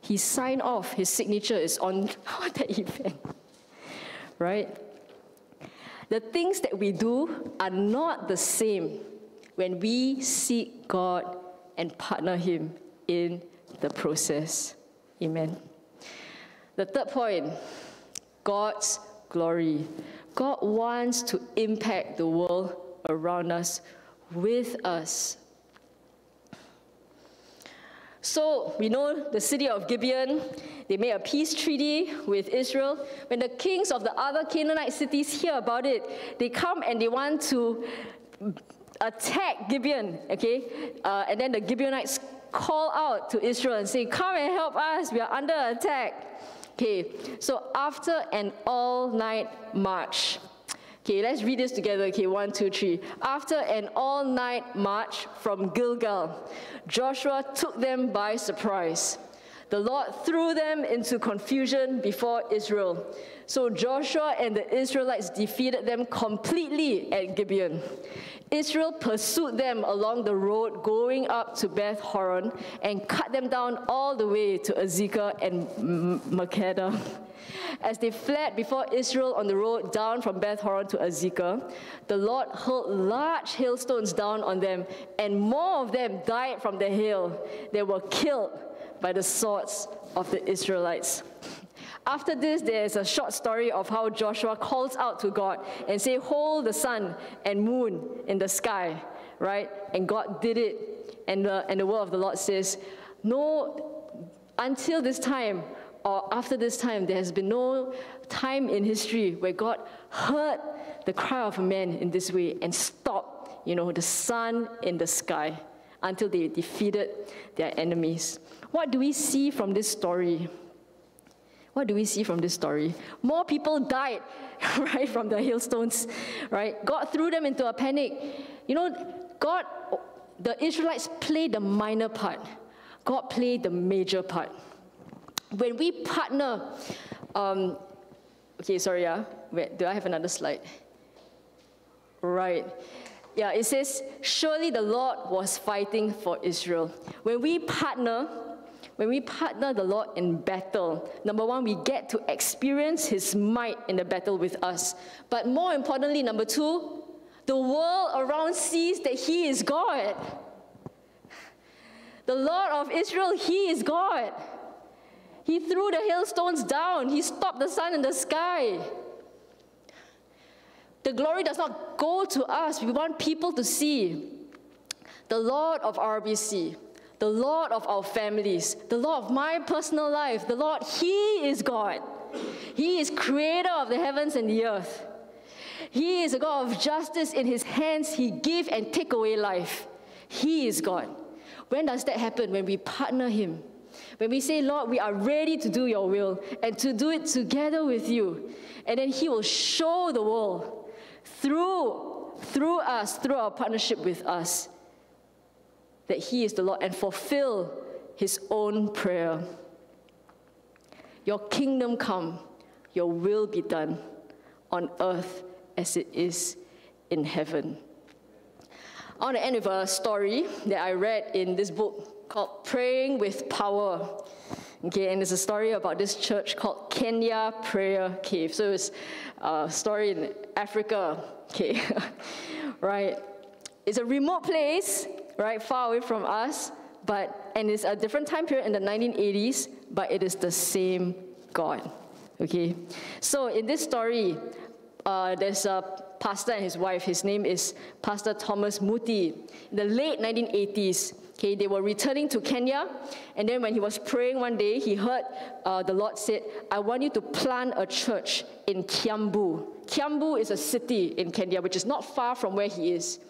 B: He signed off, his signature is on, that event. Right? The things that we do are not the same when we seek God and partner him in the process. Amen. The third point God's glory. God wants to impact the world around us with us so we know the city of Gibeon, they made a peace treaty with Israel. When the kings of the other Canaanite cities hear about it, they come and they want to attack Gibeon, okay? Uh, and then the Gibeonites call out to Israel and say, Come and help us, we are under attack. Okay, so after an all night march, Okay, let's read this together. Okay, one, two, three. After an all night march from Gilgal, Joshua took them by surprise. The Lord threw them into confusion before Israel. So Joshua and the Israelites defeated them completely at Gibeon. Israel pursued them along the road going up to Beth Horon and cut them down all the way to Azekah and Makkedah. As they fled before Israel on the road down from Beth Horon to Azekah, the Lord hurled large hailstones down on them, and more of them died from the hail. They were killed by the swords of the Israelites. After this, there is a short story of how Joshua calls out to God and say, "Hold the sun and moon in the sky," right? And God did it, and the and the word of the Lord says, "No, until this time." Or after this time, there has been no time in history where God heard the cry of a man in this way and stopped, you know, the sun in the sky until they defeated their enemies. What do we see from this story? What do we see from this story? More people died, right, from the hailstones, right? God threw them into a panic. You know, God, the Israelites played the minor part, God played the major part. When we partner, um, okay, sorry, yeah, wait, do I have another slide? Right. Yeah, it says, Surely the Lord was fighting for Israel. When we partner, when we partner the Lord in battle, number one, we get to experience His might in the battle with us. But more importantly, number two, the world around sees that He is God. The Lord of Israel, He is God. He threw the hailstones down, He stopped the sun in the sky. The glory does not go to us. We want people to see the Lord of RBC, the Lord of our families, the Lord of my personal life, the Lord, He is God. He is creator of the heavens and the earth. He is a God of justice. In His hands, He give and take away life. He is God. When does that happen? When we partner Him. When we say, Lord, we are ready to do your will and to do it together with you. And then He will show the world through, through us, through our partnership with us, that He is the Lord and fulfill His own prayer. Your kingdom come, your will be done on earth as it is in heaven. I want to end with a story that I read in this book called Praying with Power. Okay, and it's a story about this church called Kenya Prayer Cave. So it's a story in Africa. Okay, right? It's a remote place, right, far away from us, but and it's a different time period in the 1980s, but it is the same God. Okay, so in this story, uh, there's a pastor and his wife. His name is Pastor Thomas Muthee. In the late 1980s, Okay, they were returning to Kenya, and then when he was praying one day, he heard uh, the Lord said, I want you to plant a church in Kiambu. Kiambu is a city in Kenya, which is not far from where he is.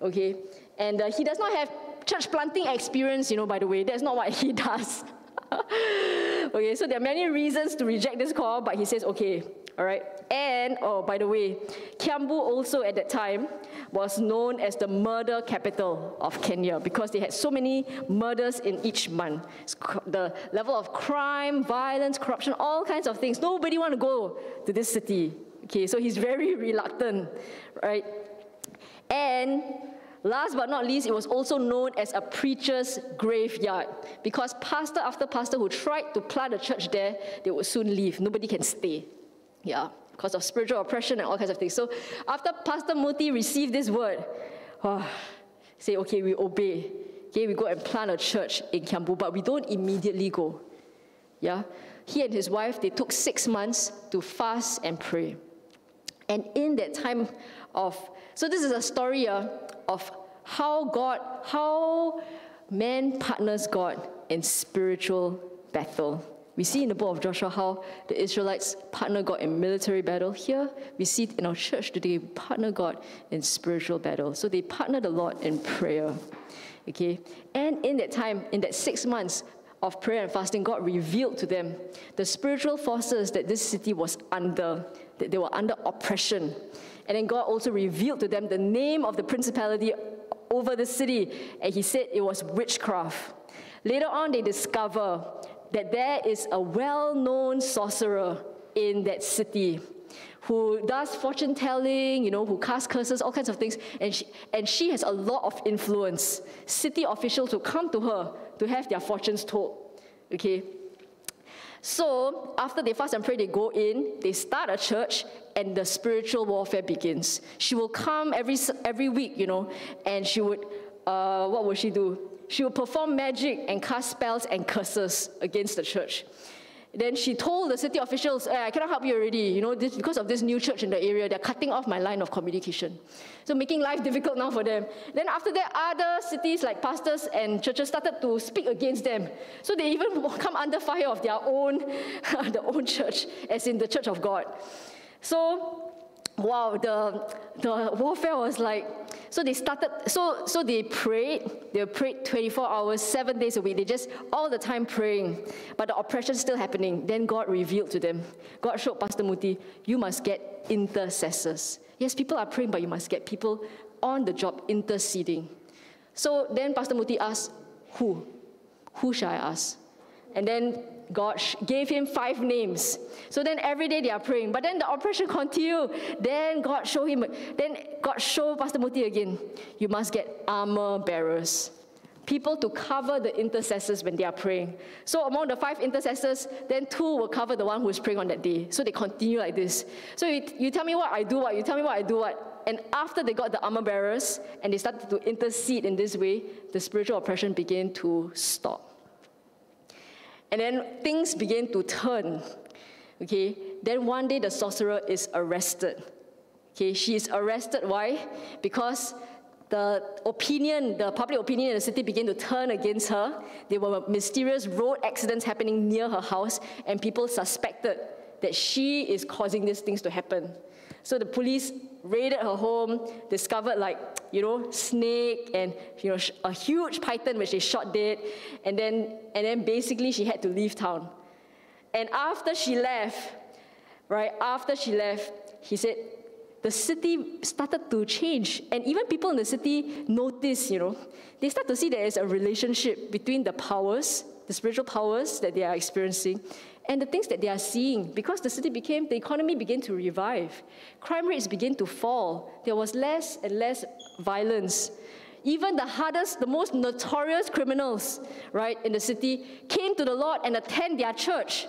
B: Okay, and uh, he does not have church planting experience, you know, by the way. That's not what he does. okay, so there are many reasons to reject this call, but he says, okay, all right. And, oh, by the way, Kiambu also at that time was known as the murder capital of Kenya because they had so many murders in each month. The level of crime, violence, corruption, all kinds of things. Nobody want to go to this city. Okay, so he's very reluctant, right? And Last but not least, it was also known as a preacher's graveyard because pastor after pastor who tried to plant a church there, they would soon leave. Nobody can stay. Yeah, because of spiritual oppression and all kinds of things. So after Pastor Muthee received this word, oh, say, okay, we obey. Okay, we go and plant a church in Kiambu, but we don't immediately go. Yeah, he and his wife, they took six months to fast and pray. And in that time of, so this is a story uh, of how God, how man partners God in spiritual battle. We see in the book of Joshua how the Israelites partner God in military battle. Here, we see in our church today, we partner God in spiritual battle. So they partner the Lord in prayer. Okay? And in that time, in that six months of prayer and fasting, God revealed to them the spiritual forces that this city was under, that they were under oppression. And then God also revealed to them the name of the principality over the city, and He said it was witchcraft. Later on, they discover that there is a well known sorcerer in that city who does fortune telling, you know, who casts curses, all kinds of things. And she, and she has a lot of influence. City officials will come to her to have their fortunes told. Okay? So after they fast and pray, they go in, they start a church, and the spiritual warfare begins. She will come every, every week, you know, and she would, uh, what would she do? She would perform magic and cast spells and curses against the church. Then she told the city officials, hey, I cannot help you already. You know, this, because of this new church in the area, they're cutting off my line of communication. So making life difficult now for them. Then after that, other cities like pastors and churches started to speak against them. So they even come under fire of their own, the own church, as in the church of God. So wow, the, the warfare was like, so they started, so, so they prayed, they prayed 24 hours, seven days a week. They just all the time praying, but the oppression still happening. Then God revealed to them. God showed Pastor Muthee, you must get intercessors. Yes, people are praying, but you must get people on the job interceding. So then Pastor Muthee asked, who? Who shall I ask? And then God gave him five names. So then every day they are praying. But then the operation continued. Then God showed him, then God showed Pastor Muthee again, you must get armor bearers. People to cover the intercessors when they are praying. So among the five intercessors, then two will cover the one who is praying on that day. So they continue like this. So you, you tell me what I do what, you tell me what I do what. And after they got the armor bearers and they started to intercede in this way, the spiritual oppression began to stop. And then things begin to turn. Okay, then one day the sorcerer is arrested. Okay, she is arrested. Why? Because the opinion, the public opinion in the city began to turn against her. There were mysterious road accidents happening near her house, and people suspected that she is causing these things to happen. So the police raided her home, discovered like, you know, snake and, you know, a huge python which they shot dead. And then, and then basically she had to leave town. And after she left, right, after she left, he said, the city started to change. And even people in the city notice, you know, they start to see there is a relationship between the powers, the spiritual powers that they are experiencing, and the things that they are seeing, because the city became, the economy began to revive, crime rates began to fall, there was less and less violence. Even the hardest, the most notorious criminals, right, in the city came to the Lord and attend their church.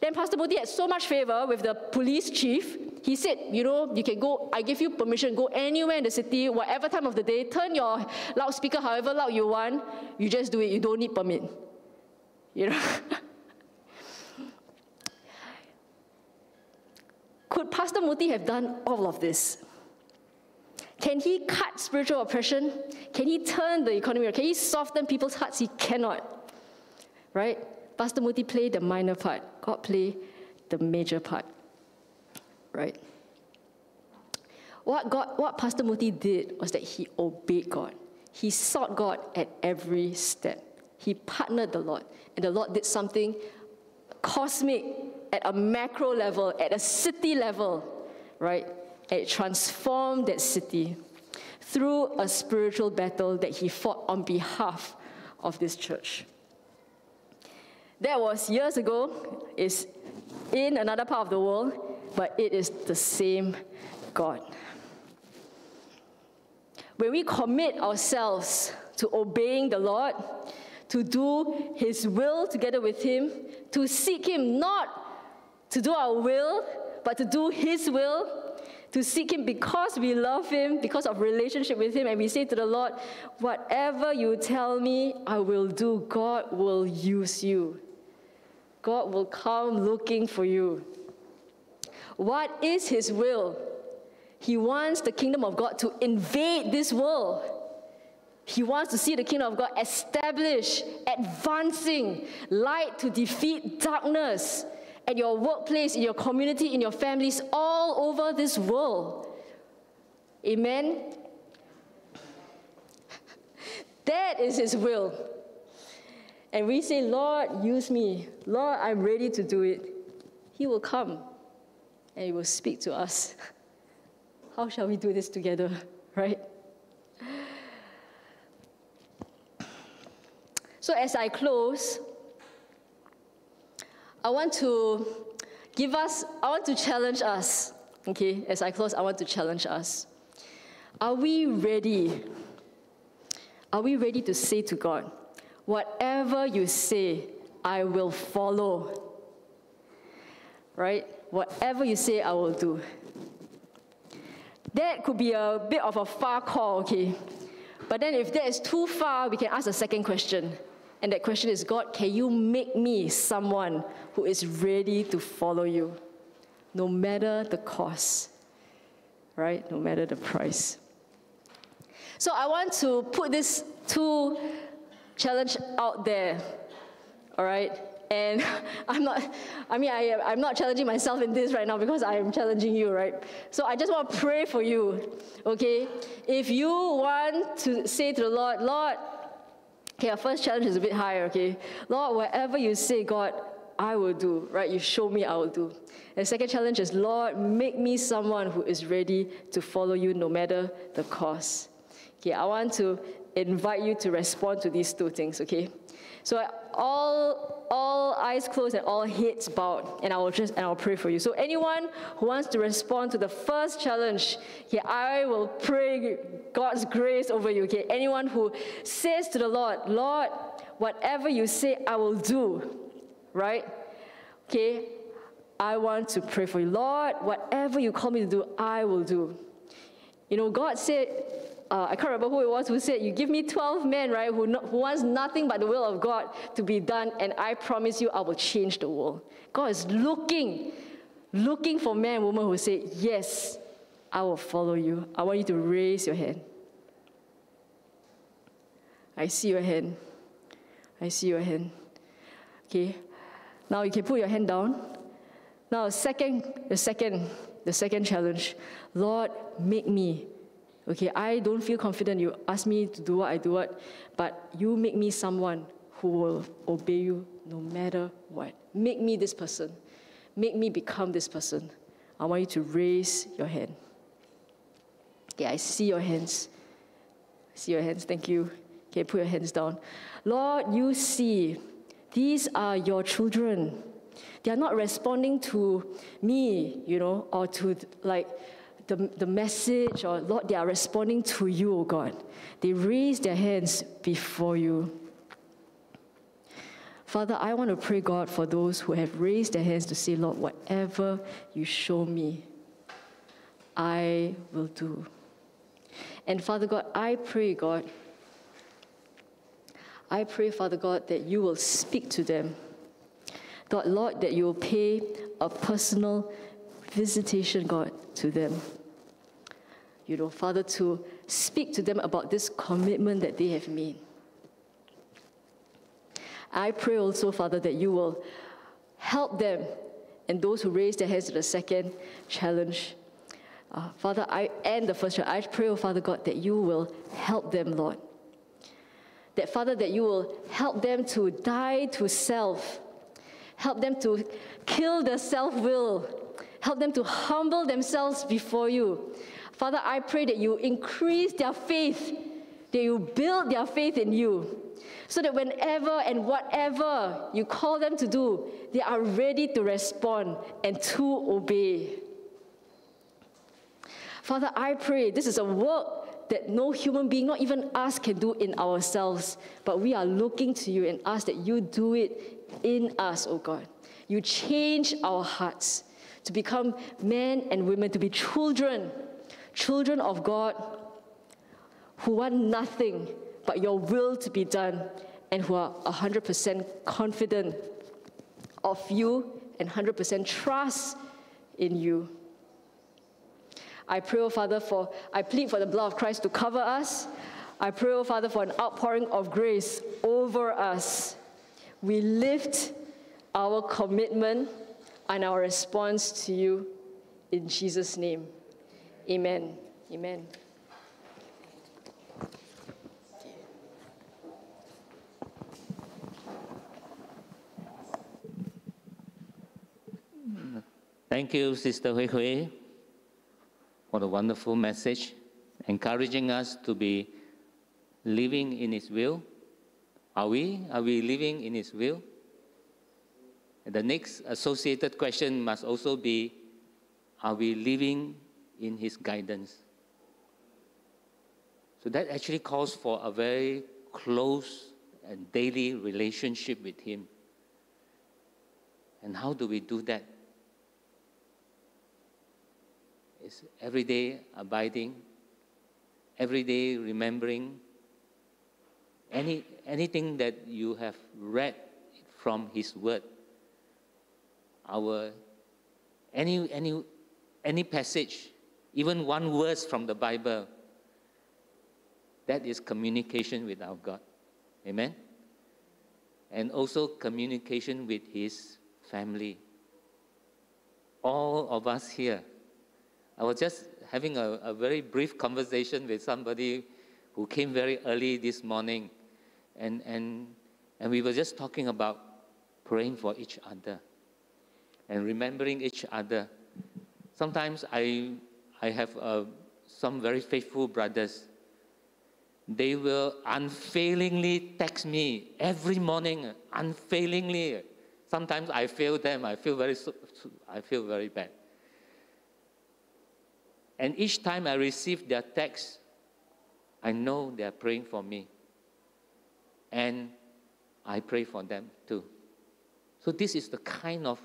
B: Then Pastor Muthee had so much favor with the police chief. He said, you know, you can go, I give you permission, go anywhere in the city, whatever time of the day, turn your loudspeaker however loud you want, you just do it, you don't need permit. You know? Could Pastor Muthee have done all of this? Can he cut spiritual oppression? Can he turn the economy? Can he soften people's hearts? He cannot. Right? Pastor Muthee played the minor part. God played the major part. Right? What, God, what Pastor Muthee did was that he obeyed God. He sought God at every step. He partnered the Lord, and the Lord did something cosmic at a macro level, at a city level, right? And it transformed that city through a spiritual battle that he fought on behalf of this church. That was years ago, is in another part of the world, but it is the same God. When we commit ourselves to obeying the Lord, to do His will together with Him, to seek Him not to do our will, but to do His will, to seek Him because we love Him, because of relationship with Him, and we say to the Lord, Whatever you tell me, I will do. God will use you. God will come looking for you. What is His will? He wants the kingdom of God to invade this world. He wants to see the kingdom of God established, advancing, light to defeat darkness, at your workplace, in your community, in your families, all over this world. Amen? That is His will. And we say, Lord, use me. Lord, I'm ready to do it. He will come and He will speak to us. How shall we do this together, right? So, as I close, I want to give us, I want to challenge us. Okay, as I close, I want to challenge us. Are we ready? Are we ready to say to God, whatever you say, I will follow? Right? Whatever you say, I will do. That could be a bit of a far call, okay? But then if that is too far, we can ask a second question. And that question is God, can you make me someone who is ready to follow you? No matter the cost, right? No matter the price. So I want to put this two challenge out there, all right? And I'm not, I mean, I, I'm not challenging myself in this right now because I am challenging you, right? So I just want to pray for you, okay? If you want to say to the Lord, Lord, okay, our first challenge is a bit higher, okay? Lord, whatever you say, God, I will do, right? You show me, I will do. And the second challenge is, Lord, make me someone who is ready to follow you no matter the cost. Okay, I want to invite you to respond to these two things, okay? So all, all eyes closed and all heads bowed, and I will just and I'll pray for you. So anyone who wants to respond to the first challenge, okay, I will pray God's grace over you. Okay, anyone who says to the Lord, Lord, whatever you say, I will do. Right? Okay, I want to pray for you. Lord, whatever you call me to do, I will do. You know, God said uh, I can't remember who it was who said, You give me 12 men, right, who, no, who wants nothing but the will of God to be done, and I promise you I will change the world. God is looking, looking for men and women who say, Yes, I will follow you. I want you to raise your hand. I see your hand. I see your hand. Okay. Now you can put your hand down. Now, second, the second, the second challenge. Lord, make me Okay, I don't feel confident. You ask me to do what I do what, but you make me someone who will obey you no matter what. Make me this person. Make me become this person. I want you to raise your hand. Okay, I see your hands. See your hands. Thank you. Okay, put your hands down. Lord, you see, these are your children. They are not responding to me, you know, or to like the, the message or Lord, they are responding to you, oh God. They raise their hands before you. Father, I want to pray, God, for those who have raised their hands to say, Lord, whatever you show me, I will do. And Father God, I pray, God, I pray, Father God, that you will speak to them. God, Lord, that you will pay a personal visitation, God, to them. You know, Father, to speak to them about this commitment that they have made. I pray also, Father, that you will help them and those who raise their hands to the second challenge. Uh, Father, I end the first challenge. I pray, oh Father God, that you will help them, Lord. That, Father, that you will help them to die to self, help them to kill their self will, Help them to humble themselves before you. Father, I pray that you increase their faith, that you build their faith in you, so that whenever and whatever you call them to do, they are ready to respond and to obey. Father, I pray this is a work that no human being, not even us, can do in ourselves, but we are looking to you and ask that you do it in us, oh God. You change our hearts to become men and women, to be children, children of God who want nothing but your will to be done and who are 100% confident of you and 100% trust in you. I pray, oh Father, for I plead for the blood of Christ to cover us. I pray, oh Father, for an outpouring of grace over us. We lift our commitment and our response to you in Jesus' name. Amen. Amen.
A: Thank you, Sister Hui Hui, for the wonderful message, encouraging us to be living in His will. Are we? Are we living in His will? The next associated question must also be Are we living in His guidance? So that actually calls for a very close and daily relationship with Him. And how do we do that? It's every day abiding, every day remembering any, anything that you have read from His Word. Our any any any passage, even one verse from the Bible, that is communication with our God. Amen. And also communication with His family. All of us here. I was just having a, a very brief conversation with somebody who came very early this morning, and, and, and we were just talking about praying for each other and remembering each other. Sometimes I, I have uh, some very faithful brothers. They will unfailingly text me every morning, unfailingly. Sometimes I fail them. I feel very, I feel very bad. And each time I receive their text, I know they are praying for me. And I pray for them too. So this is the kind of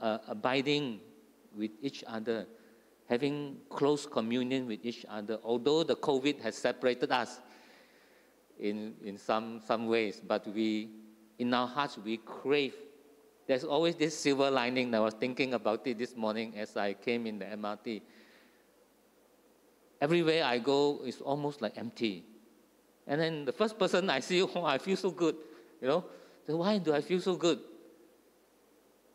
A: uh, abiding with each other, having close communion with each other. Although the COVID has separated us in, in some, some ways, but we, in our hearts, we crave. There's always this silver lining. I was thinking about it this morning as I came in the MRT. Everywhere I go, it's almost like empty. And then the first person I see, oh, I feel so good. You know, so why do I feel so good?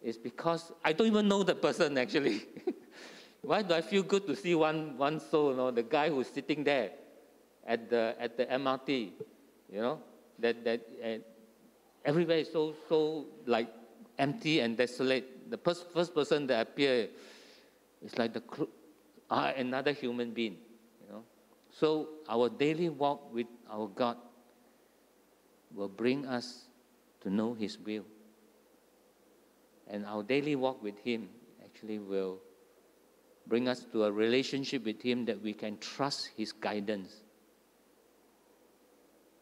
A: It's because I don't even know the person actually. why do I feel good to see one, one soul, you know, the guy who's sitting there at the, at the MRT, you know, that, that uh, everywhere is so, so like empty and desolate. The first, first person that appeared is like the, uh, another human being, you know. So our daily walk with our God will bring us to know His will. And our daily walk with Him actually will bring us to a relationship with Him that we can trust His guidance.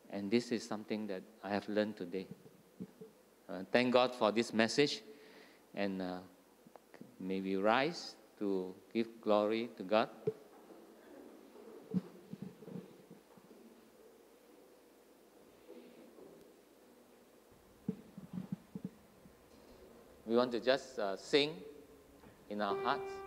A: And this is something that I have learned today. Uh, thank God for this message. And uh, may we rise to give glory to God. We want to just uh, sing in our hearts.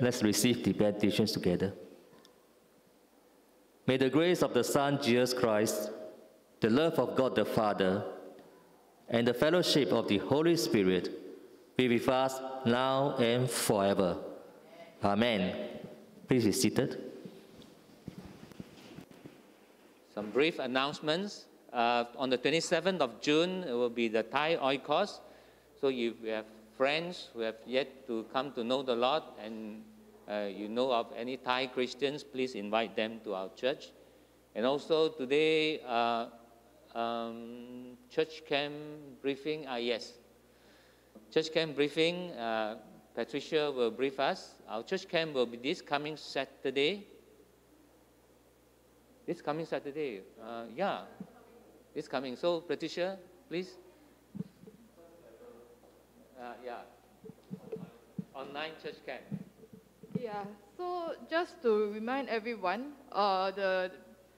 C: Let's receive the benedictions together. May the grace of the Son, Jesus Christ, the love of God the Father, and the fellowship of the Holy Spirit be with us now and forever. Amen. Please be seated.
A: Some brief announcements. Uh, on the 27th of June, it will be the Thai Oikos. So you have friends who have yet to come to know the Lord and uh, you know of any Thai Christians, please invite them to our church. And also today, uh, um, church camp briefing. Ah, yes, church camp briefing. Uh, Patricia will brief us. Our church camp will be this coming Saturday. This coming Saturday. Uh, yeah, this coming. So, Patricia, please. Uh, yeah. Online church camp.
D: Yeah, So just to remind everyone, uh, the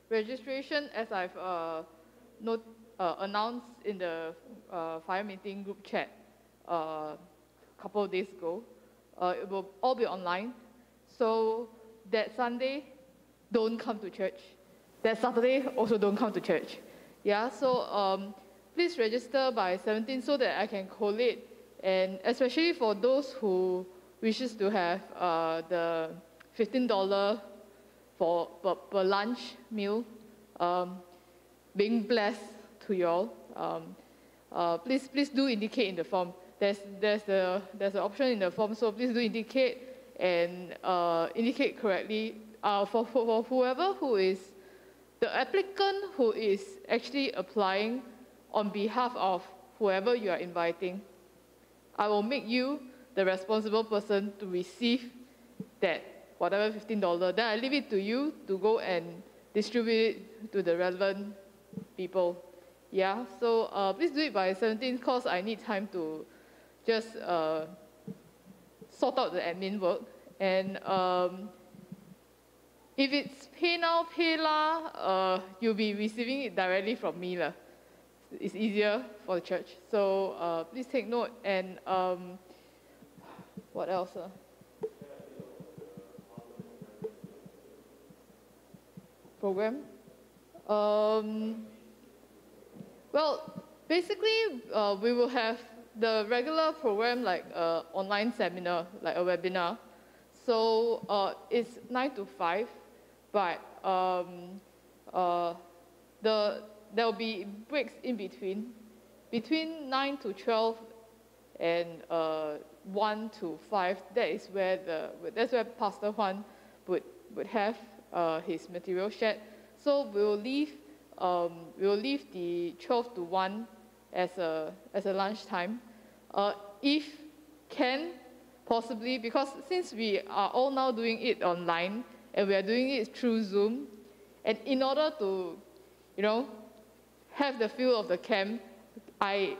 D: registration, as I've uh, not, uh, announced in the uh, fire meeting group chat a uh, couple of days ago, uh, it will all be online. So that Sunday, don't come to church. That Saturday, also don't come to church. Yeah, so um, please register by 17 so that I can collate, and especially for those who wishes to have uh, the $15 for per, per lunch meal, um, being blessed to you all. Um, uh, please, please do indicate in the form. There's, there's, the, there's an option in the form, so please do indicate and uh, indicate correctly uh, for, for, for whoever who is the applicant who is actually applying on behalf of whoever you are inviting. I will make you the responsible person to receive that whatever $15. Then I leave it to you to go and distribute it to the relevant people. Yeah, so uh, please do it by 17 because I need time to just uh, sort out the admin work. And um, if it's PayNow, PayLah, uh, you'll be receiving it directly from me. La. It's easier for the church. So uh, please take note. And um, what else? Uh? Program? Um, well, basically, uh, we will have the regular program like uh, online seminar, like a webinar. So uh, it's 9 to 5, but um, uh, the, there'll be breaks in between. Between 9 to 12 and uh, 1 to 5, that is where, the, that's where Pastor Juan would, would have uh, his material shared. So we'll leave, um, we'll leave the 12 to 1 as a, as a lunch time. Uh, if can, possibly, because since we are all now doing it online and we are doing it through Zoom, and in order to, you know, have the feel of the camp, I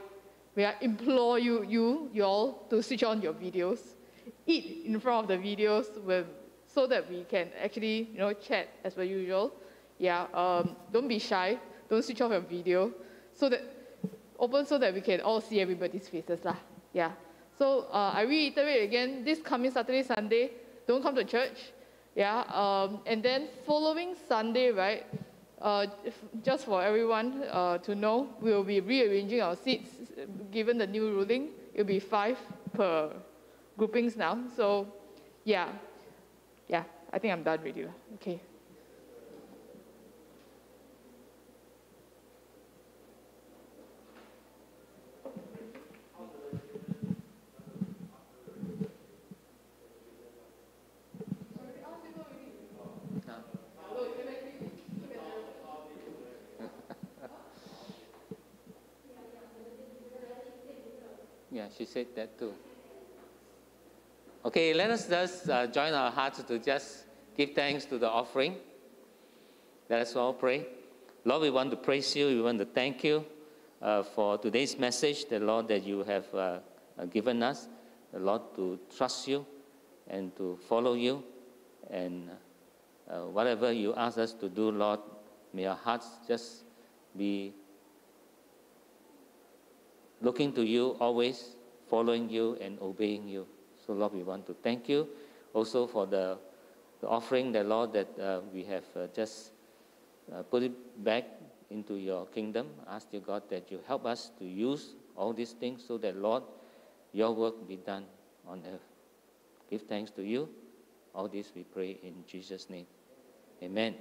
D: we implore you, you, you all, to switch on your videos, eat in front of the videos with, so that we can actually, you know, chat as per usual. Yeah, um, don't be shy. Don't switch off your video, so that open so that we can all see everybody's faces lah. Yeah. So uh, I reiterate again, this coming Saturday, Sunday, don't come to church. Yeah. Um, and then following Sunday, right? Uh, just for everyone uh, to know, we will be rearranging our seats given the new ruling. It'll be five per groupings now. So, yeah, yeah, I think I'm done already. Okay.
A: Yeah, she said that too. Okay, let us just uh, join our hearts to just give thanks to the offering. Let us all pray. Lord, we want to praise you. We want to thank you uh, for today's message, the Lord, that you have uh, uh given us, the Lord, to trust you and to follow you. And uh, whatever you ask us to do, Lord, may our hearts just be looking to you always, following you and obeying you. So, Lord, we want to thank you also for the, the offering, the Lord, that uh, we have uh, just uh, put it back into your kingdom. Ask you, God, that you help us to use all these things so that, Lord, your work be done on earth. Give thanks to you. All this we pray in Jesus' name. Amen.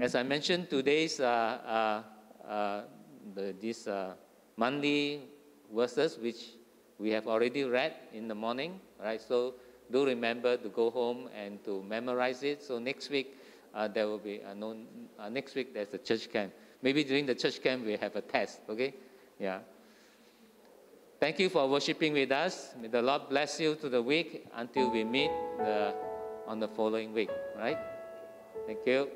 A: As I mentioned, today's uh, uh, uh, the, this monthly verses which we have already read in the morning, right? So do remember to go home and to memorize it. So next week uh, there will be a no, uh, next week there's a church camp. Maybe during the church camp we have a test. Okay, yeah. Thank you for worshiping with us. May the Lord bless you to the week until we meet the, on the following week. Right? Thank you.